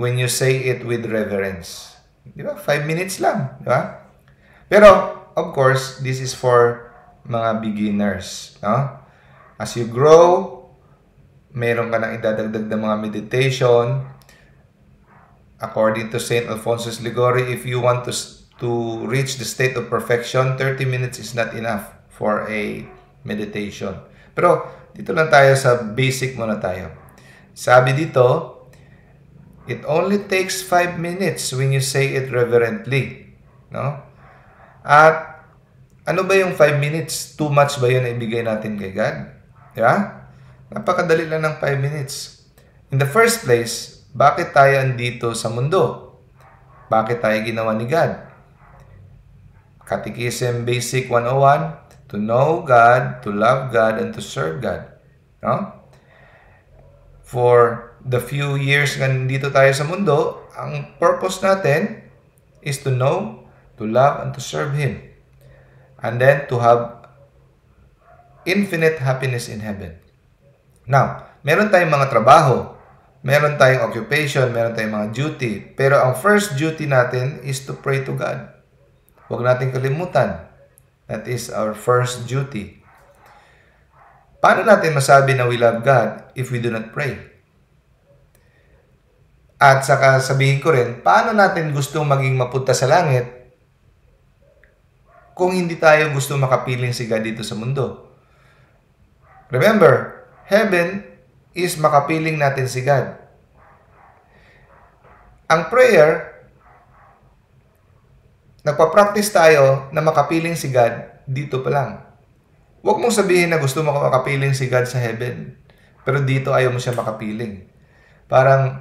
when you say it with reverence. Di ba? 5 minutes lang, di ba? Pero, of course, this is for mga beginners, no? As you grow, meron ka nang idadagdag ng mga meditation. According to St. Alphonsus Ligori, if you want to, to reach the state of perfection, 30 minutes is not enough for a meditation. Pero dito lang tayo sa basic muna tayo. Sabi dito, It only takes 5 minutes when you say it reverently. No? At ano ba yung 5 minutes? Too much ba yun ibigay natin kay God? Di? Napakadali lang ng 5 minutes. In the first place, bakit tayo andito sa mundo? Bakit tayo ginawa ni God? Catechism Basic 101, to know God, to love God, and to serve God. No? For the few years na nandito tayo sa mundo, ang purpose natin is to know, to love, and to serve Him. And then to have infinite happiness in heaven. Now, meron tayong mga trabaho, meron tayong occupation, meron tayong mga duty, pero ang first duty natin is to pray to God. Huwag natin kalimutan. That is our first duty. Paano natin masabi na we love God if we do not pray? At saka sabihin ko rin, paano natin gustong maging mapunta sa langit kung hindi tayo gusto makapiling si God dito sa mundo? Remember, heaven is makapiling natin si God. ang prayer, nagpa-practice tayo na makapiling si God dito pa lang. Huwag mong sabihin na gusto mo makapiling si God sa heaven. Pero dito ayaw mo siya makapiling. Parang,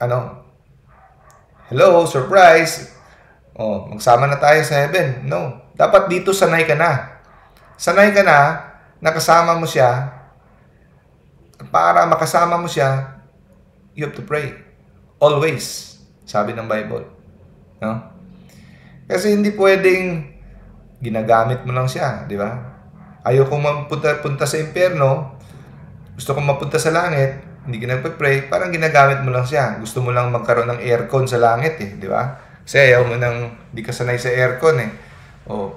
ano, hello, surprise, oh, magsama na tayo sa heaven. No. Dapat dito sanay ka na. Sanay ka na, nakasama mo siya, para makasama mo siya, you have to pray. Always, sabi ng Bible. No? Kasi hindi pwedeng ginagamit mo lang siya, di ba? Ayaw kong mapunta punta sa impyerno, gusto kong mapunta sa langit, hindi ka nagpe-pray, parang ginagamit mo lang siya. Gusto mo lang magkaroon ng aircon sa langit eh, di ba? Kasi ayaw mo nang, di ka sanay sa aircon eh. O,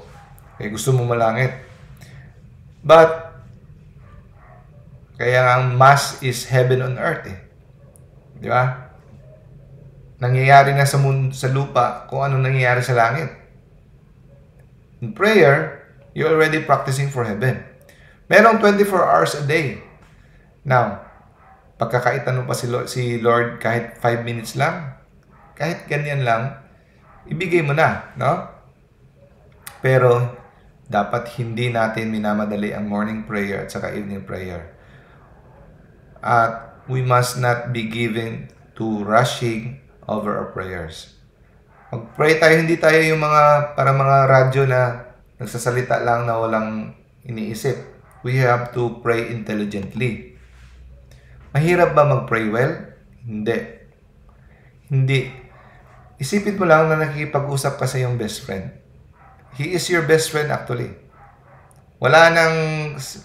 eh, gusto mo malangit. But, kaya ang mass is heaven on earth eh. Di ba? Nangyayari na sa, mundo, sa lupa kung ano nangyayari sa langit. In prayer, you're already practicing for heaven. Merong 24 hours a day. Now, pagkakaitan mo pa si Lord, si Lord kahit 5 minutes lang, kahit ganyan lang, ibigay mo na, no? Pero, dapat hindi natin minamadali ang morning prayer at saka evening prayer. At we must not be given to rushing over our prayers. Mag-pray tayo, hindi tayo yung mga, para mga radyo na nagsasalita lang na walang iniisip. We have to pray intelligently. Mahirap ba mag-pray well? Hindi. Hindi. Isipin mo lang na nakikipag-usap ka sa iyong best friend. He is your best friend actually. Wala nang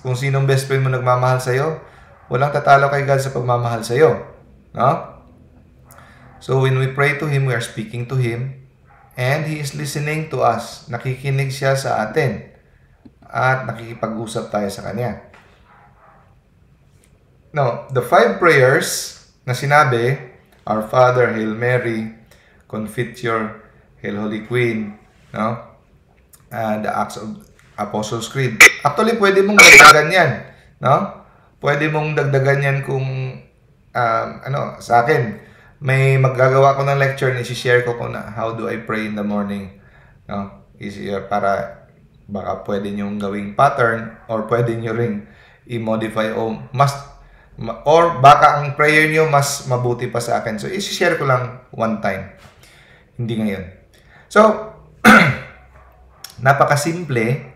kung sinong best friend mo nagmamahal sa iyo, walang tatalo kay God sa pagmamahal sa iyo. No? So when we pray to Him, we are speaking to Him and He is listening to us. Nakikinig siya sa atin at nakikipag-usap tayo sa Kanya. Now, the five prayers na sinabi, Our Father, Hail Mary, Confiteor, Hail Holy Queen, no? And the Acts of Apostles' Creed. Actually, pwede mong dagdagan yan, no? Pwede mong dagdagan yan kung, um, ano, sa akin, may maggagawa ko ng lecture na isi-share ko kung na, how do I pray in the morning, no? Is, uh, para baka pwede nyo gawing pattern or pwede nyo ring i-modify o mas Or baka ang prayer niyo mas mabuti pa sa akin. So, isi-share ko lang one time. Hindi ngayon. So, napaka-simple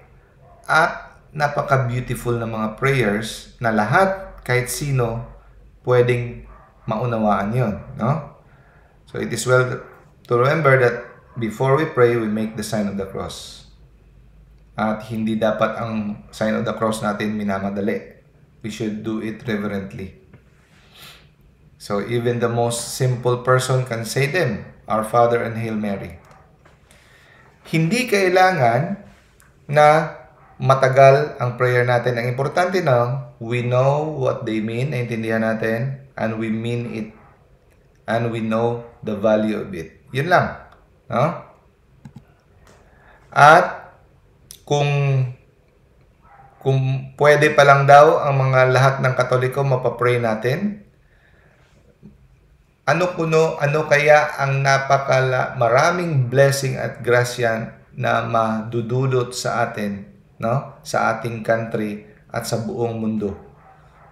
at napaka-beautiful na mga prayers na lahat, kahit sino, pwedeng maunawaan yon, no? So, it is well to remember that before we pray, we make the sign of the cross. At hindi dapat ang sign of the cross natin minamadali we should do it reverently. So even the most simple person can say them, Our Father and Hail Mary. Hindi kailangan na matagal ang prayer natin. Ang importante na we know what they mean, naintindihan natin, and we mean it. And we know the value of it. Yun lang. No? At kung kung pwede pa lang daw ang mga lahat ng Katoliko mapapray natin, ano kuno, ano kaya ang napakala maraming blessing at grasya na madudulot sa atin, no? Sa ating country at sa buong mundo.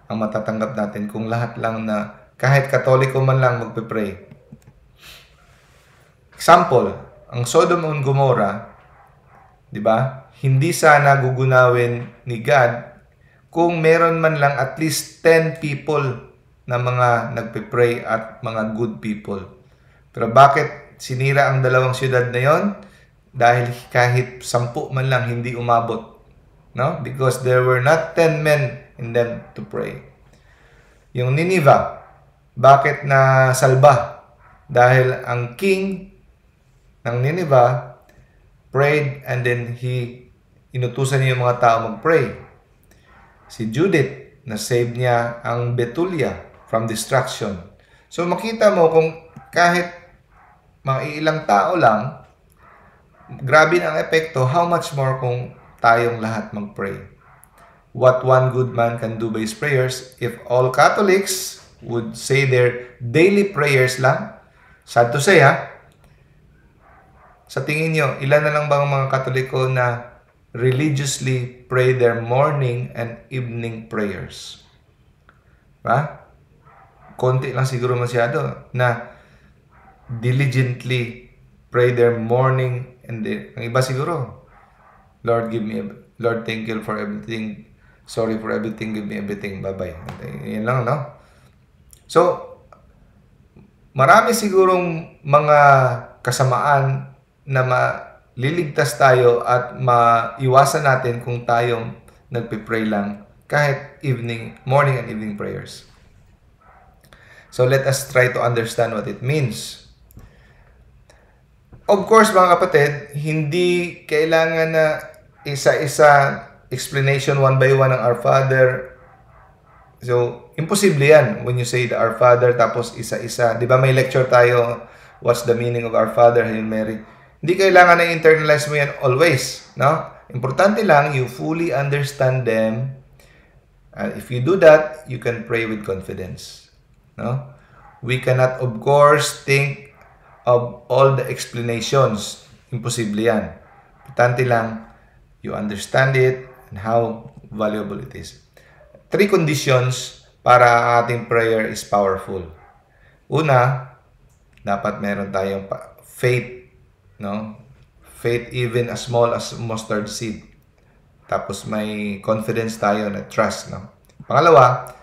Ang matatanggap natin kung lahat lang na kahit Katoliko man lang magpe-pray. Example, ang Sodom and Gomorrah, 'di ba? hindi sana gugunawin ni God kung meron man lang at least 10 people na mga nagpe-pray at mga good people. Pero bakit sinira ang dalawang siyudad na yon? Dahil kahit sampu man lang hindi umabot. No? Because there were not 10 men in them to pray. Yung Nineveh, bakit na salba? Dahil ang king ng Nineveh prayed and then he inutusan niya yung mga tao mag-pray. Si Judith, na-save niya ang Betulia from destruction. So makita mo kung kahit mga ilang tao lang, grabe ang epekto, how much more kung tayong lahat mag-pray. What one good man can do by his prayers, if all Catholics would say their daily prayers lang, Sad to say, ha? Sa tingin nyo, ilan na lang bang mga Katoliko na religiously pray their morning and evening prayers? Ha? Konti lang siguro masyado na diligently pray their morning and the, ang iba siguro, Lord, give me, Lord, thank you for everything. Sorry for everything, give me everything. Bye-bye. Yan lang, no? So, marami sigurong mga kasamaan na maliligtas tayo at maiwasan natin kung tayong nagpe-pray lang kahit evening, morning and evening prayers. So let us try to understand what it means. Of course, mga kapatid, hindi kailangan na isa-isa explanation one by one ng Our Father. So, imposible yan when you say the Our Father tapos isa-isa. Di ba may lecture tayo, what's the meaning of Our Father, Hail Mary? Hindi kailangan na internalize mo yan always, no? Importante lang, you fully understand them. And if you do that, you can pray with confidence, no? We cannot, of course, think of all the explanations. Imposible yan. Importante lang, you understand it and how valuable it is. Three conditions para ating prayer is powerful. Una, dapat meron tayong faith no? Faith even as small as mustard seed. Tapos may confidence tayo na trust, no? Pangalawa,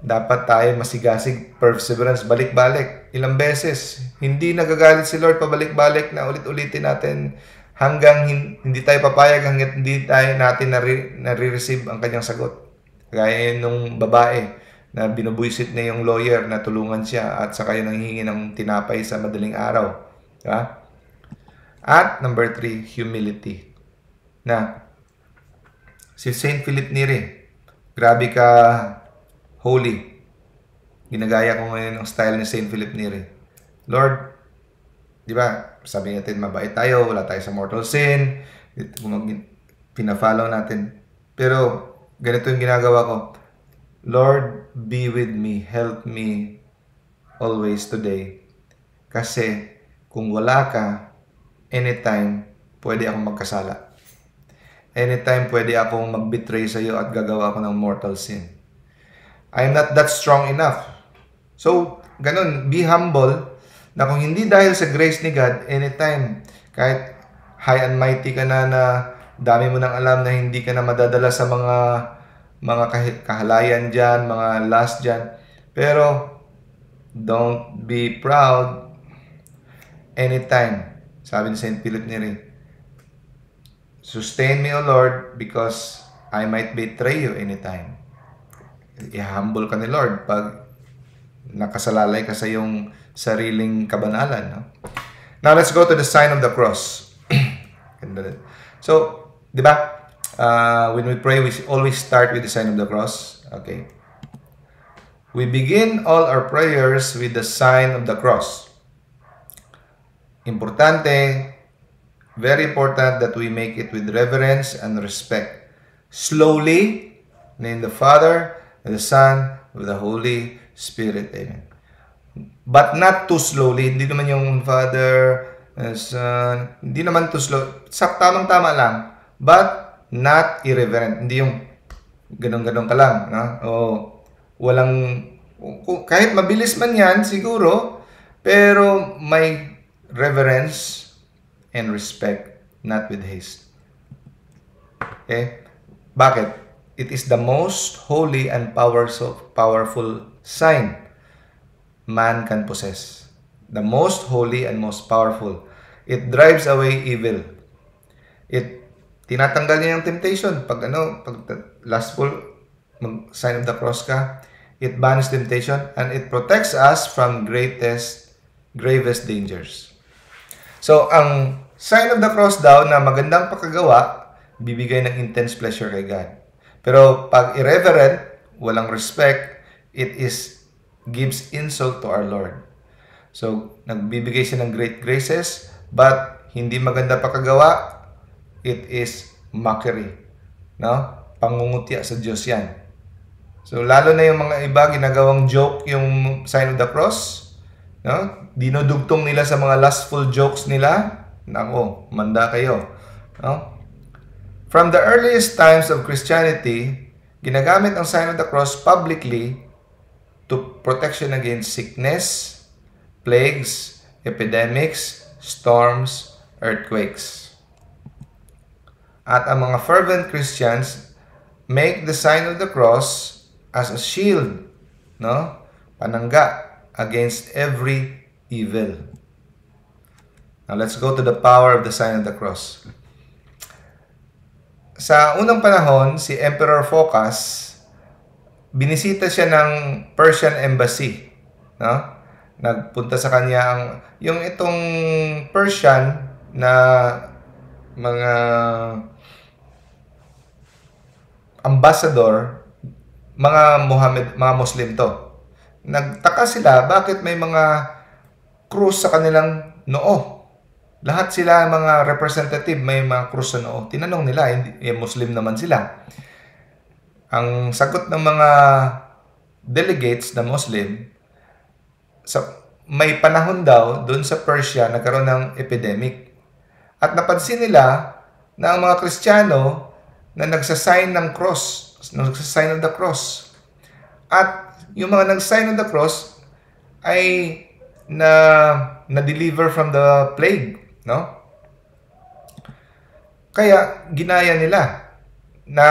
dapat tayo masigasig perseverance, balik-balik, ilang beses. Hindi nagagalit si Lord pabalik-balik na ulit-ulitin natin hanggang hindi tayo papayag hanggang hindi tayo natin nare-receive ang kanyang sagot. Gaya nung babae na binubuisit na yung lawyer na tulungan siya at saka yung nanghihingi ng tinapay sa madaling araw. Diba? At number three, humility. Na si Saint Philip Neri, grabe ka holy. Ginagaya ko ngayon ang style ni Saint Philip Neri. Lord, di ba, sabi natin mabait tayo, wala tayo sa mortal sin, pinafollow natin. Pero ganito yung ginagawa ko. Lord, be with me, help me always today. Kasi kung wala ka, anytime, pwede akong magkasala. Anytime, pwede akong mag-betray sa iyo at gagawa ako ng mortal sin. I am not that strong enough. So, ganun, be humble na kung hindi dahil sa grace ni God, anytime, kahit high and mighty ka na na dami mo nang alam na hindi ka na madadala sa mga mga kahalayan dyan, mga last dyan. Pero, don't be proud anytime sabi ni St. Philip Neri, Sustain me, O Lord, because I might betray you anytime. I-humble ka ni Lord pag nakasalalay ka sa iyong sariling kabanalan. No? Now, let's go to the sign of the cross. so, di ba? Uh, when we pray, we always start with the sign of the cross. Okay. We begin all our prayers with the sign of the cross. Importante, very important that we make it with reverence and respect. Slowly, name the Father, and the Son, with the Holy Spirit. Amen. But not too slowly. Hindi naman yung Father, Son, hindi naman too slow. Sak tamang-tama lang. But not irreverent. Hindi yung ganun-ganun ka lang. No? O walang, kahit mabilis man yan, siguro, pero may reverence and respect, not with haste. Okay? Bakit? It is the most holy and powerful, powerful sign man can possess. The most holy and most powerful. It drives away evil. It tinatanggal niya yung temptation. Pag ano, pag lastful, mag sign of the cross ka, it bans temptation and it protects us from greatest, gravest dangers. So, ang sign of the cross daw na magandang pagkagawa, bibigay ng intense pleasure kay God. Pero pag irreverent, walang respect, it is gives insult to our Lord. So, nagbibigay siya ng great graces, but hindi maganda pagkagawa, it is mockery. No? Pangungutya sa Diyos yan. So, lalo na yung mga iba, ginagawang joke yung sign of the cross, No? Dinudugtong nila sa mga lustful jokes nila. Nako, manda kayo. No? From the earliest times of Christianity, ginagamit ang sign of the cross publicly protection against sickness, plagues, epidemics, storms, earthquakes. At ang mga fervent Christians make the sign of the cross as a shield, no? Panangga against every evil. Now let's go to the power of the sign of the cross. Sa unang panahon, si Emperor Phocas, binisita siya ng Persian Embassy. No? Nagpunta sa kanya ang, yung itong Persian na mga ambassador, mga Muhammad, mga Muslim to. Nagtaka sila bakit may mga krus sa kanilang noo. Lahat sila mga representative may mga krus sa noo. Tinanong nila, hindi, eh, Muslim naman sila. Ang sagot ng mga delegates na Muslim, sa, may panahon daw doon sa Persia nagkaroon ng epidemic. At napansin nila na ang mga Kristiyano na nagsasign ng cross, nagsasign of the cross. At yung mga nag-sign of the cross ay na na-deliver from the plague, no? Kaya ginaya nila na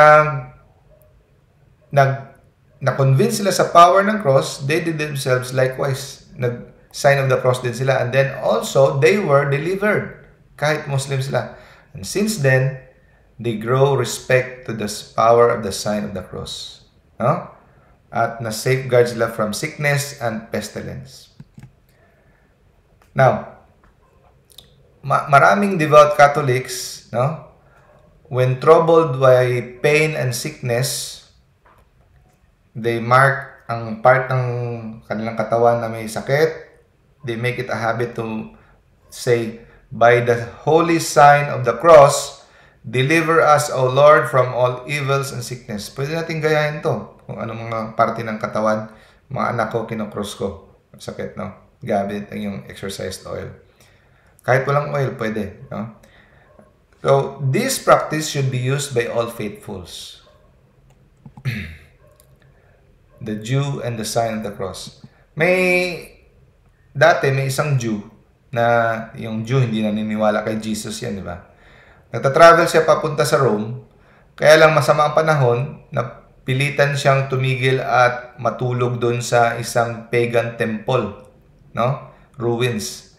nag na-convince sila sa power ng cross, they did themselves likewise. Nag-sign of the cross din sila. And then also, they were delivered. Kahit Muslim sila. And since then, they grow respect to the power of the sign of the cross. No? at na safeguard sila from sickness and pestilence. Now, ma- maraming devout Catholics, no, when troubled by pain and sickness, they mark ang part ng kanilang katawan na may sakit, they make it a habit to say, by the holy sign of the cross, deliver us, O Lord, from all evils and sickness. Pwede natin gayahin to kung anong mga parte ng katawan, mga anak ko, kinokross ko. Sakit, no? Gamit ang yung exercised oil. Kahit walang oil, pwede, no? So, this practice should be used by all faithfuls. the Jew and the sign of the cross. May, dati may isang Jew na yung Jew hindi naniniwala kay Jesus yan, di ba? Nagta-travel siya papunta sa Rome, kaya lang masama ang panahon na pilitan siyang tumigil at matulog doon sa isang pagan temple, no? Ruins.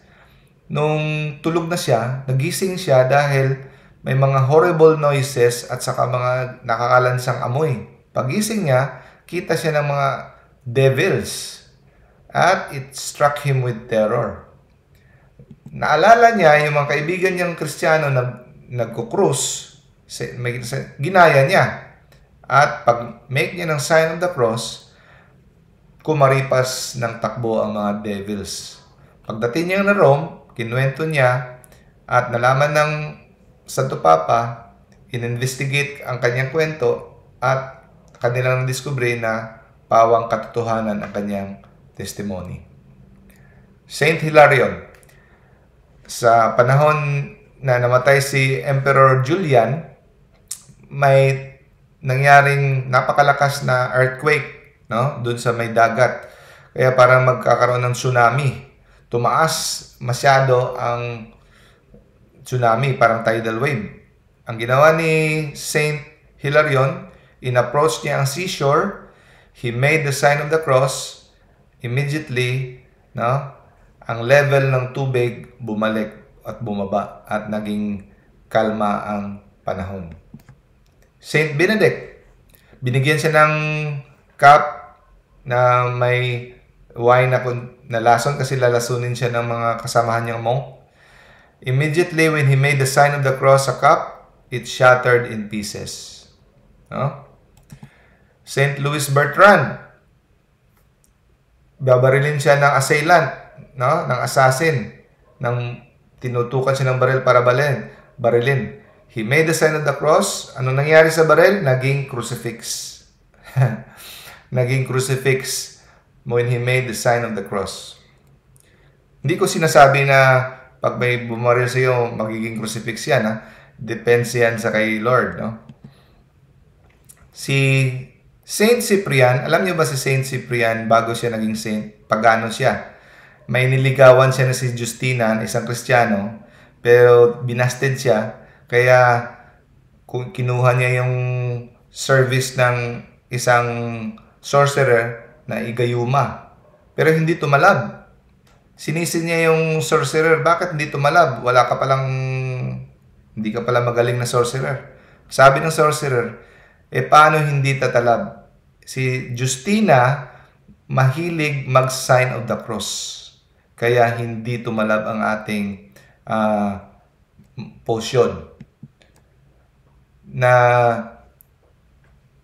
Nung tulog na siya, nagising siya dahil may mga horrible noises at saka mga nakakalansang amoy. Pagising niya, kita siya ng mga devils at it struck him with terror. Naalala niya yung mga kaibigan niyang kristyano na nagkukrus, ginaya niya at pag make niya ng sign of the cross, kumaripas ng takbo ang mga devils. Pagdating niya na Rome, kinuwento niya at nalaman ng Santo Papa, ininvestigate ang kanyang kwento at kanilang discovery na pawang katotohanan ang kanyang testimony. Saint Hilarion, sa panahon na namatay si Emperor Julian, may nangyaring napakalakas na earthquake no? Doon sa may dagat. Kaya parang magkakaroon ng tsunami. Tumaas masyado ang tsunami parang tidal wave. Ang ginawa ni Saint Hilarion in-approach niya ang seashore he made the sign of the cross immediately no ang level ng tubig bumalik at bumaba at naging kalma ang panahon Saint Benedict. Binigyan siya ng cup na may wine na, na lason kasi lalasunin siya ng mga kasamahan niyang monk. Immediately when he made the sign of the cross sa cup, it shattered in pieces. No? Saint Louis Bertrand. Babarilin siya ng assailant, no? ng assassin, ng tinutukan siya ng baril para balin, barilin. He made the sign of the cross. Ano nangyari sa baril? Naging crucifix. Naging crucifix when he made the sign of the cross. Hindi ko sinasabi na pag may bumaril sa iyo, magiging crucifix yan. Ha? Depends yan sa kay Lord. No? Si Saint Cyprian, alam niyo ba si Saint Cyprian bago siya naging saint? Pagano siya? May niligawan siya na si Justina, isang Kristiyano, pero binasted siya. Kaya kinuha niya yung service ng isang sorcerer na igayuma. Pero hindi tumalab. Sinisin niya yung sorcerer, bakit hindi tumalab? Wala ka palang, hindi ka pala magaling na sorcerer. Sabi ng sorcerer, eh paano hindi tatalab? Si Justina, mahilig mag-sign of the cross. Kaya hindi tumalab ang ating uh, potion. Na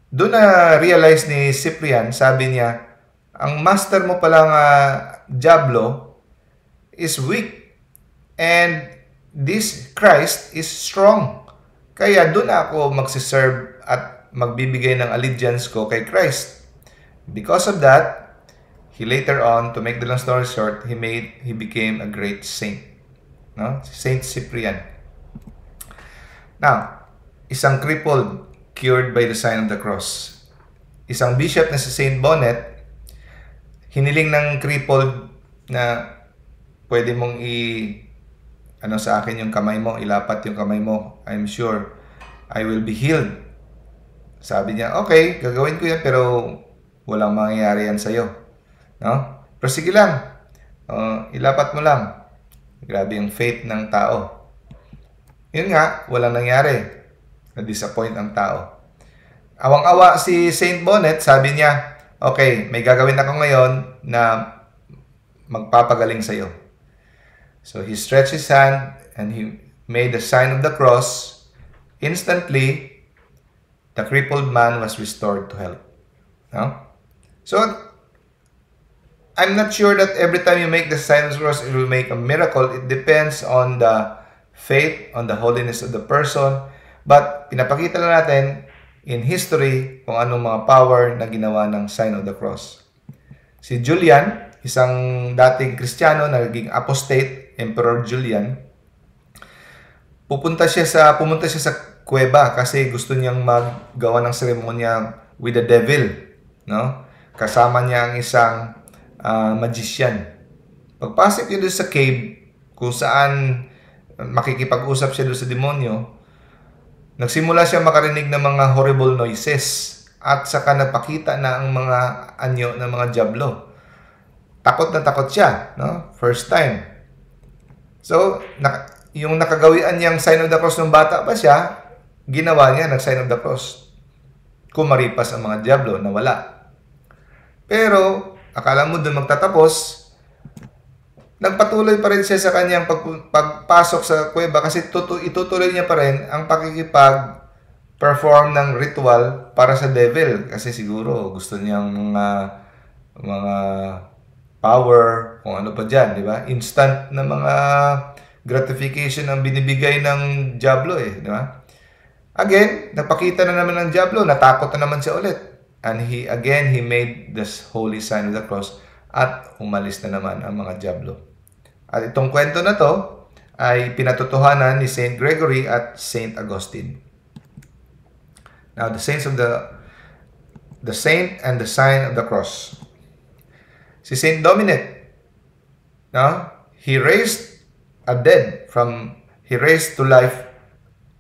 doon na realize ni Cyprian, sabi niya, ang master mo palang uh, Diablo is weak and this Christ is strong. Kaya doon ako magsiserve at magbibigay ng allegiance ko kay Christ. Because of that, he later on, to make the long story short, he made he became a great saint. No? Saint Cyprian. Now, isang crippled cured by the sign of the cross. Isang bishop na si Saint Bonnet, hiniling ng crippled na pwede mong i ano sa akin yung kamay mo, ilapat yung kamay mo. I'm sure I will be healed. Sabi niya, okay, gagawin ko yan pero walang mangyayari yan sa'yo. No? Pero sige lang, uh, ilapat mo lang. Grabe yung faith ng tao. Yun nga, walang nangyari. Na-disappoint ang tao. Awang-awa si Saint Bonnet, sabi niya, okay, may gagawin ako ngayon na magpapagaling sa'yo. So he stretched his hand and he made the sign of the cross. Instantly, the crippled man was restored to health. No? So, I'm not sure that every time you make the sign of the cross, it will make a miracle. It depends on the faith, on the holiness of the person. But pinapakita lang natin in history kung anong mga power na ginawa ng sign of the cross. Si Julian, isang dating Kristiyano na naging apostate, Emperor Julian, pupunta siya sa pumunta siya sa kuweba kasi gusto niyang maggawa ng seremonya with the devil, no? Kasama niya ang isang uh, magician. Pagpasok niya doon sa cave kung saan makikipag-usap siya doon sa demonyo, nagsimula siya makarinig ng mga horrible noises at saka napakita na ang mga anyo ng mga diablo. Takot na takot siya, no? First time. So, na, yung nakagawian niyang sign of the cross ng bata pa siya, ginawa niya ng sign of the cross. Kumaripas ang mga diablo na wala. Pero, akala mo doon magtatapos, nagpatuloy pa rin siya sa kanyang pag, pagpasok sa kuweba kasi tutu, itutuloy niya pa rin ang pakikipag perform ng ritual para sa devil kasi siguro gusto niyang mga mga power, kung ano pa dyan, di ba? Instant na mga gratification ang binibigay ng Diablo eh, di ba? Again, napakita na naman ng Diablo, natakot na naman siya ulit. And he, again, he made this holy sign of the cross at umalis na naman ang mga Diablo. At itong kwento na to ay pinatotohanan ni Saint Gregory at Saint Augustine. Now, the saints of the the saint and the sign of the cross. Si Saint Dominic, no? He raised a dead from he raised to life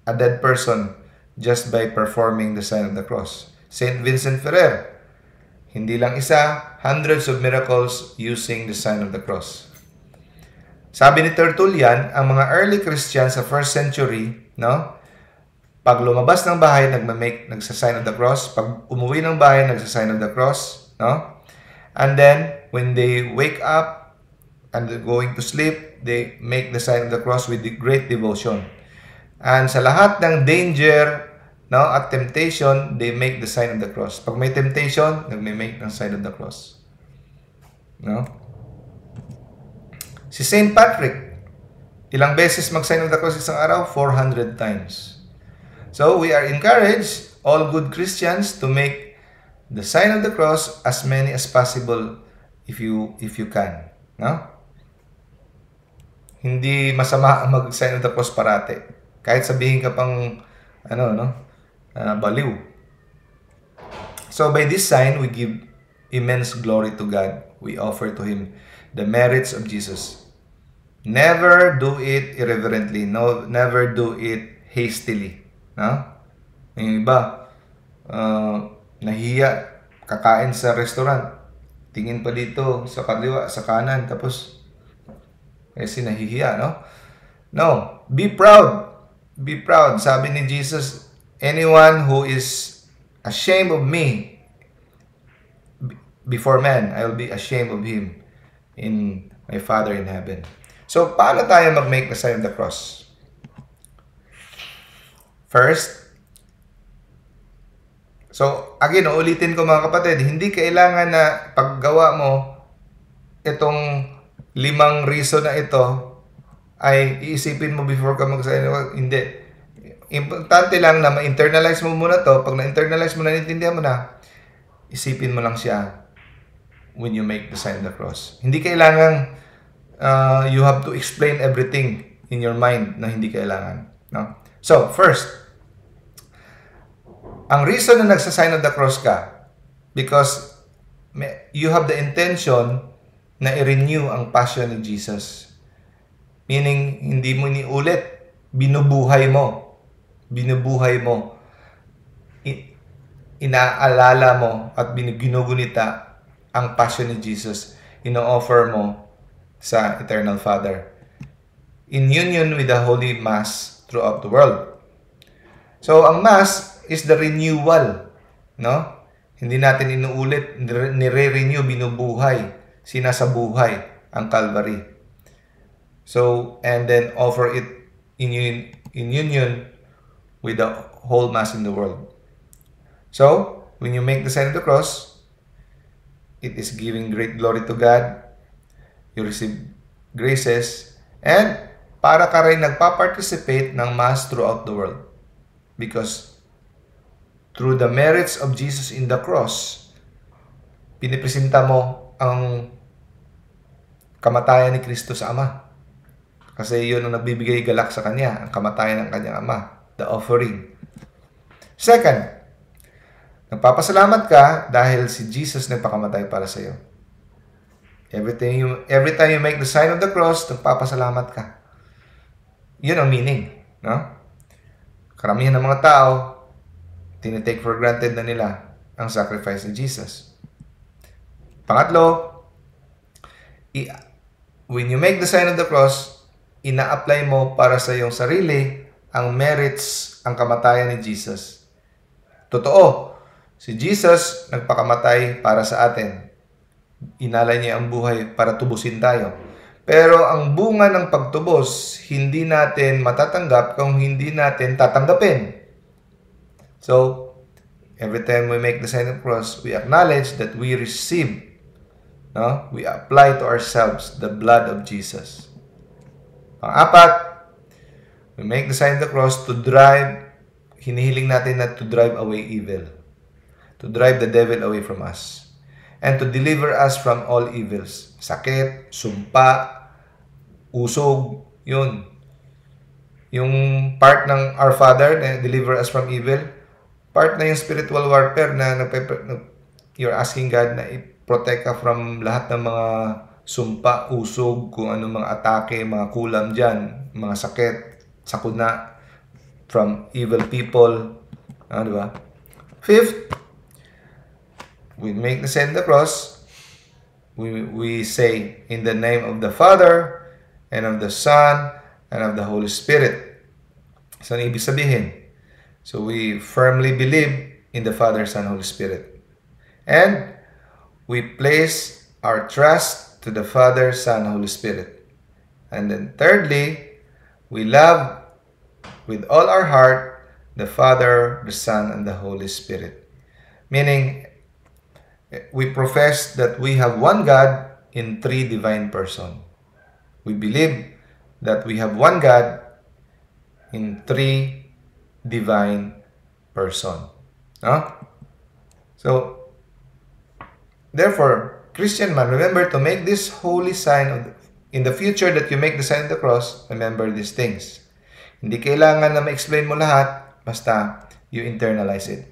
a dead person just by performing the sign of the cross. Saint Vincent Ferrer, hindi lang isa, hundreds of miracles using the sign of the cross. Sabi ni Tertullian, ang mga early Christians sa first century, no? Pag lumabas ng bahay, nagma-make, nagsa-sign of the cross. Pag umuwi ng bahay, nagsa-sign of the cross, no? And then, when they wake up and going to sleep, they make the sign of the cross with great devotion. And sa lahat ng danger no, at temptation, they make the sign of the cross. Pag may temptation, nagme-make ng sign of the cross. No? Si St. Patrick, ilang beses mag-sign of the cross isang araw? 400 times. So, we are encouraged, all good Christians, to make the sign of the cross as many as possible if you if you can no Hindi masama ang mag-sign of the cross parate. Kahit sabihin ka pang, ano, no? Uh, baliw. So by this sign, we give immense glory to God. We offer to Him the merits of Jesus. Never do it irreverently. No, never do it hastily. No? Yung iba, uh, nahiya, kakain sa restaurant. Tingin pa dito sa kaliwa, sa kanan, tapos kasi nahihiya, no? No, be proud. Be proud. Sabi ni Jesus, anyone who is ashamed of me before men, I will be ashamed of him in my Father in heaven. So, paano tayo mag-make the sign of the cross? First, so again, ulitin ko mga kapatid, hindi kailangan na paggawa mo itong limang reason na ito ay iisipin mo before ka mag-sign Hindi. Importante lang na ma-internalize mo muna to. Pag na-internalize mo na, naintindihan mo na, isipin mo lang siya when you make the sign of the cross. Hindi kailangan uh, you have to explain everything in your mind na hindi kailangan. No? So, first, ang reason na nagsa-sign of the cross ka, because you have the intention na i-renew ang passion ni Jesus. Meaning, hindi mo iniulit, binubuhay mo. Binubuhay mo. Inaalala mo at ginugunita ang passion ni Jesus. Ino-offer mo sa Eternal Father. In union with the Holy Mass throughout the world. So, ang Mass is the renewal. No? Hindi natin inuulit, nire-renew, binubuhay, sinasabuhay ang Calvary. So, and then offer it in, in union with the whole Mass in the world. So, when you make the sign of the cross, it is giving great glory to God. You receive graces. And para ka rin nagpa-participate ng Mass throughout the world. Because through the merits of Jesus in the cross, pinipresenta mo ang kamatayan ni Kristo sa Ama. Kasi yun ang nagbibigay galak sa Kanya, ang kamatayan ng Kanyang Ama, the offering. Second, nagpapasalamat ka dahil si Jesus nagpakamatay para sa iyo. Everything you, every time you make the sign of the cross, nagpapasalamat ka. Yun ang meaning. No? Karamihan ng mga tao, tinitake for granted na nila ang sacrifice ni Jesus. Pangatlo, when you make the sign of the cross, ina-apply mo para sa iyong sarili ang merits, ang kamatayan ni Jesus. Totoo, si Jesus nagpakamatay para sa atin. Inalay niya ang buhay para tubusin tayo. Pero ang bunga ng pagtubos, hindi natin matatanggap kung hindi natin tatanggapin. So, every time we make the sign of cross, we acknowledge that we receive, no? we apply to ourselves the blood of Jesus. Pang-apat, we make the sign of the cross to drive, hinihiling natin na to drive away evil. To drive the devil away from us. And to deliver us from all evils. Sakit, sumpa, usog, yun. Yung part ng Our Father na deliver us from evil, part na yung spiritual warfare na you're asking God na i-protect ka from lahat ng mga sumpa, usog, kung ano mga atake, mga kulam dyan, mga sakit, sakuna, from evil people. Ah, di ba? Fifth, we make the of the cross. We, we say, in the name of the Father, and of the Son, and of the Holy Spirit. So, ano ibig sabihin? So, we firmly believe in the Father, Son, Holy Spirit. And we place our trust to the Father, Son, Holy Spirit. And then thirdly, we love with all our heart the Father, the Son, and the Holy Spirit. Meaning, we profess that we have one God in three divine persons. We believe that we have one God in three divine person. No? So, therefore, Christian man, remember to make this holy sign of the, in the future that you make the sign of the cross, remember these things. Hindi kailangan na ma-explain mo lahat, basta you internalize it.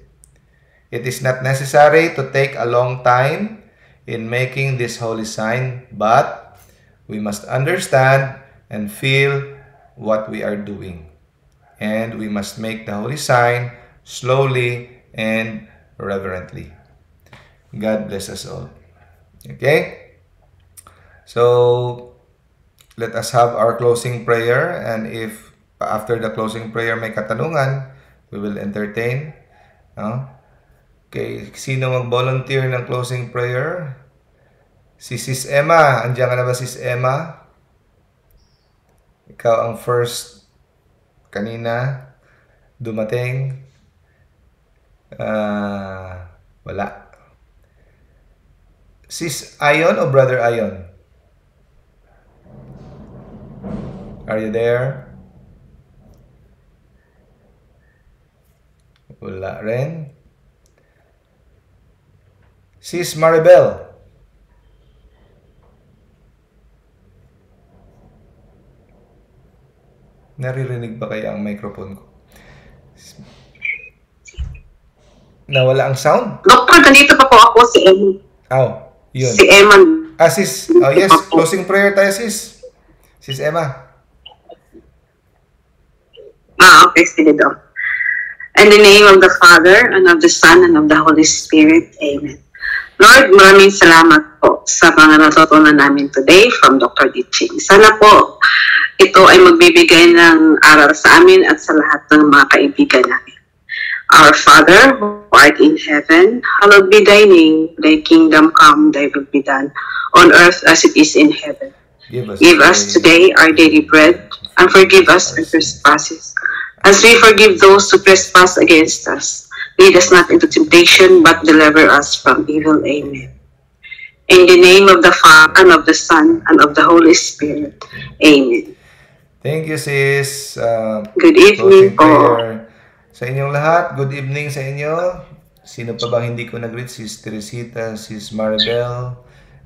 It is not necessary to take a long time in making this holy sign, but we must understand and feel what we are doing. And we must make the holy sign slowly and reverently. God bless us all. Okay? So, let us have our closing prayer and if after the closing prayer may katanungan, we will entertain. No? Okay, sino mag-volunteer ng closing prayer? Si Sis Emma. Andiyan ka na ba, Sis Emma? Ikaw ang first kanina dumating. Ah, wala. Sis Ayon o Brother Ayon? Are you there? Wala rin. Sis Maribel. Naririnig ba kaya ang microphone ko? Nawala ang sound? Doktor, ganito pa po ako si Emma. Aw, yun. Si Emma. Ah, sis. Oh, yes. Closing prayer tayo, sis. Sis Emma. Ah, okay, sige Dok. In the name of the Father, and of the Son, and of the Holy Spirit. Amen. Lord, maraming salamat po sa mga natutunan namin today from Dr. Ditching. Sana po ito ay magbibigay ng aral sa amin at sa lahat ng mga kaibigan namin. Our Father, who art in heaven, hallowed be thy name. Thy kingdom come, thy will be done, on earth as it is in heaven. Give us, Give us today our daily bread, and forgive us our trespasses, as we forgive those who trespass against us. Lead us not into temptation, but deliver us from evil. Amen. In the name of the Father, and of the Son, and of the Holy Spirit. Amen. Thank you, sis. Uh, Good evening prayer. Sa inyong lahat, good evening sa inyo. Sino pa bang hindi ko nag-greet? Sis Teresita, Sis Maribel,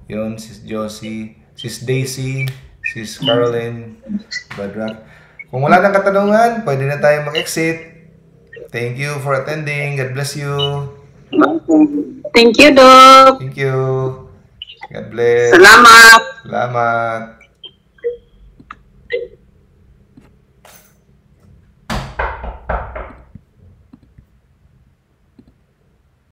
yun, Sis Josie, Sis Daisy, Sis Caroline, Badrak. Kung wala nang katanungan, pwede na tayo mag-exit. Thank you for attending. God bless you. Thank you, Doc. Thank you. God bless. Salamat. Salamat.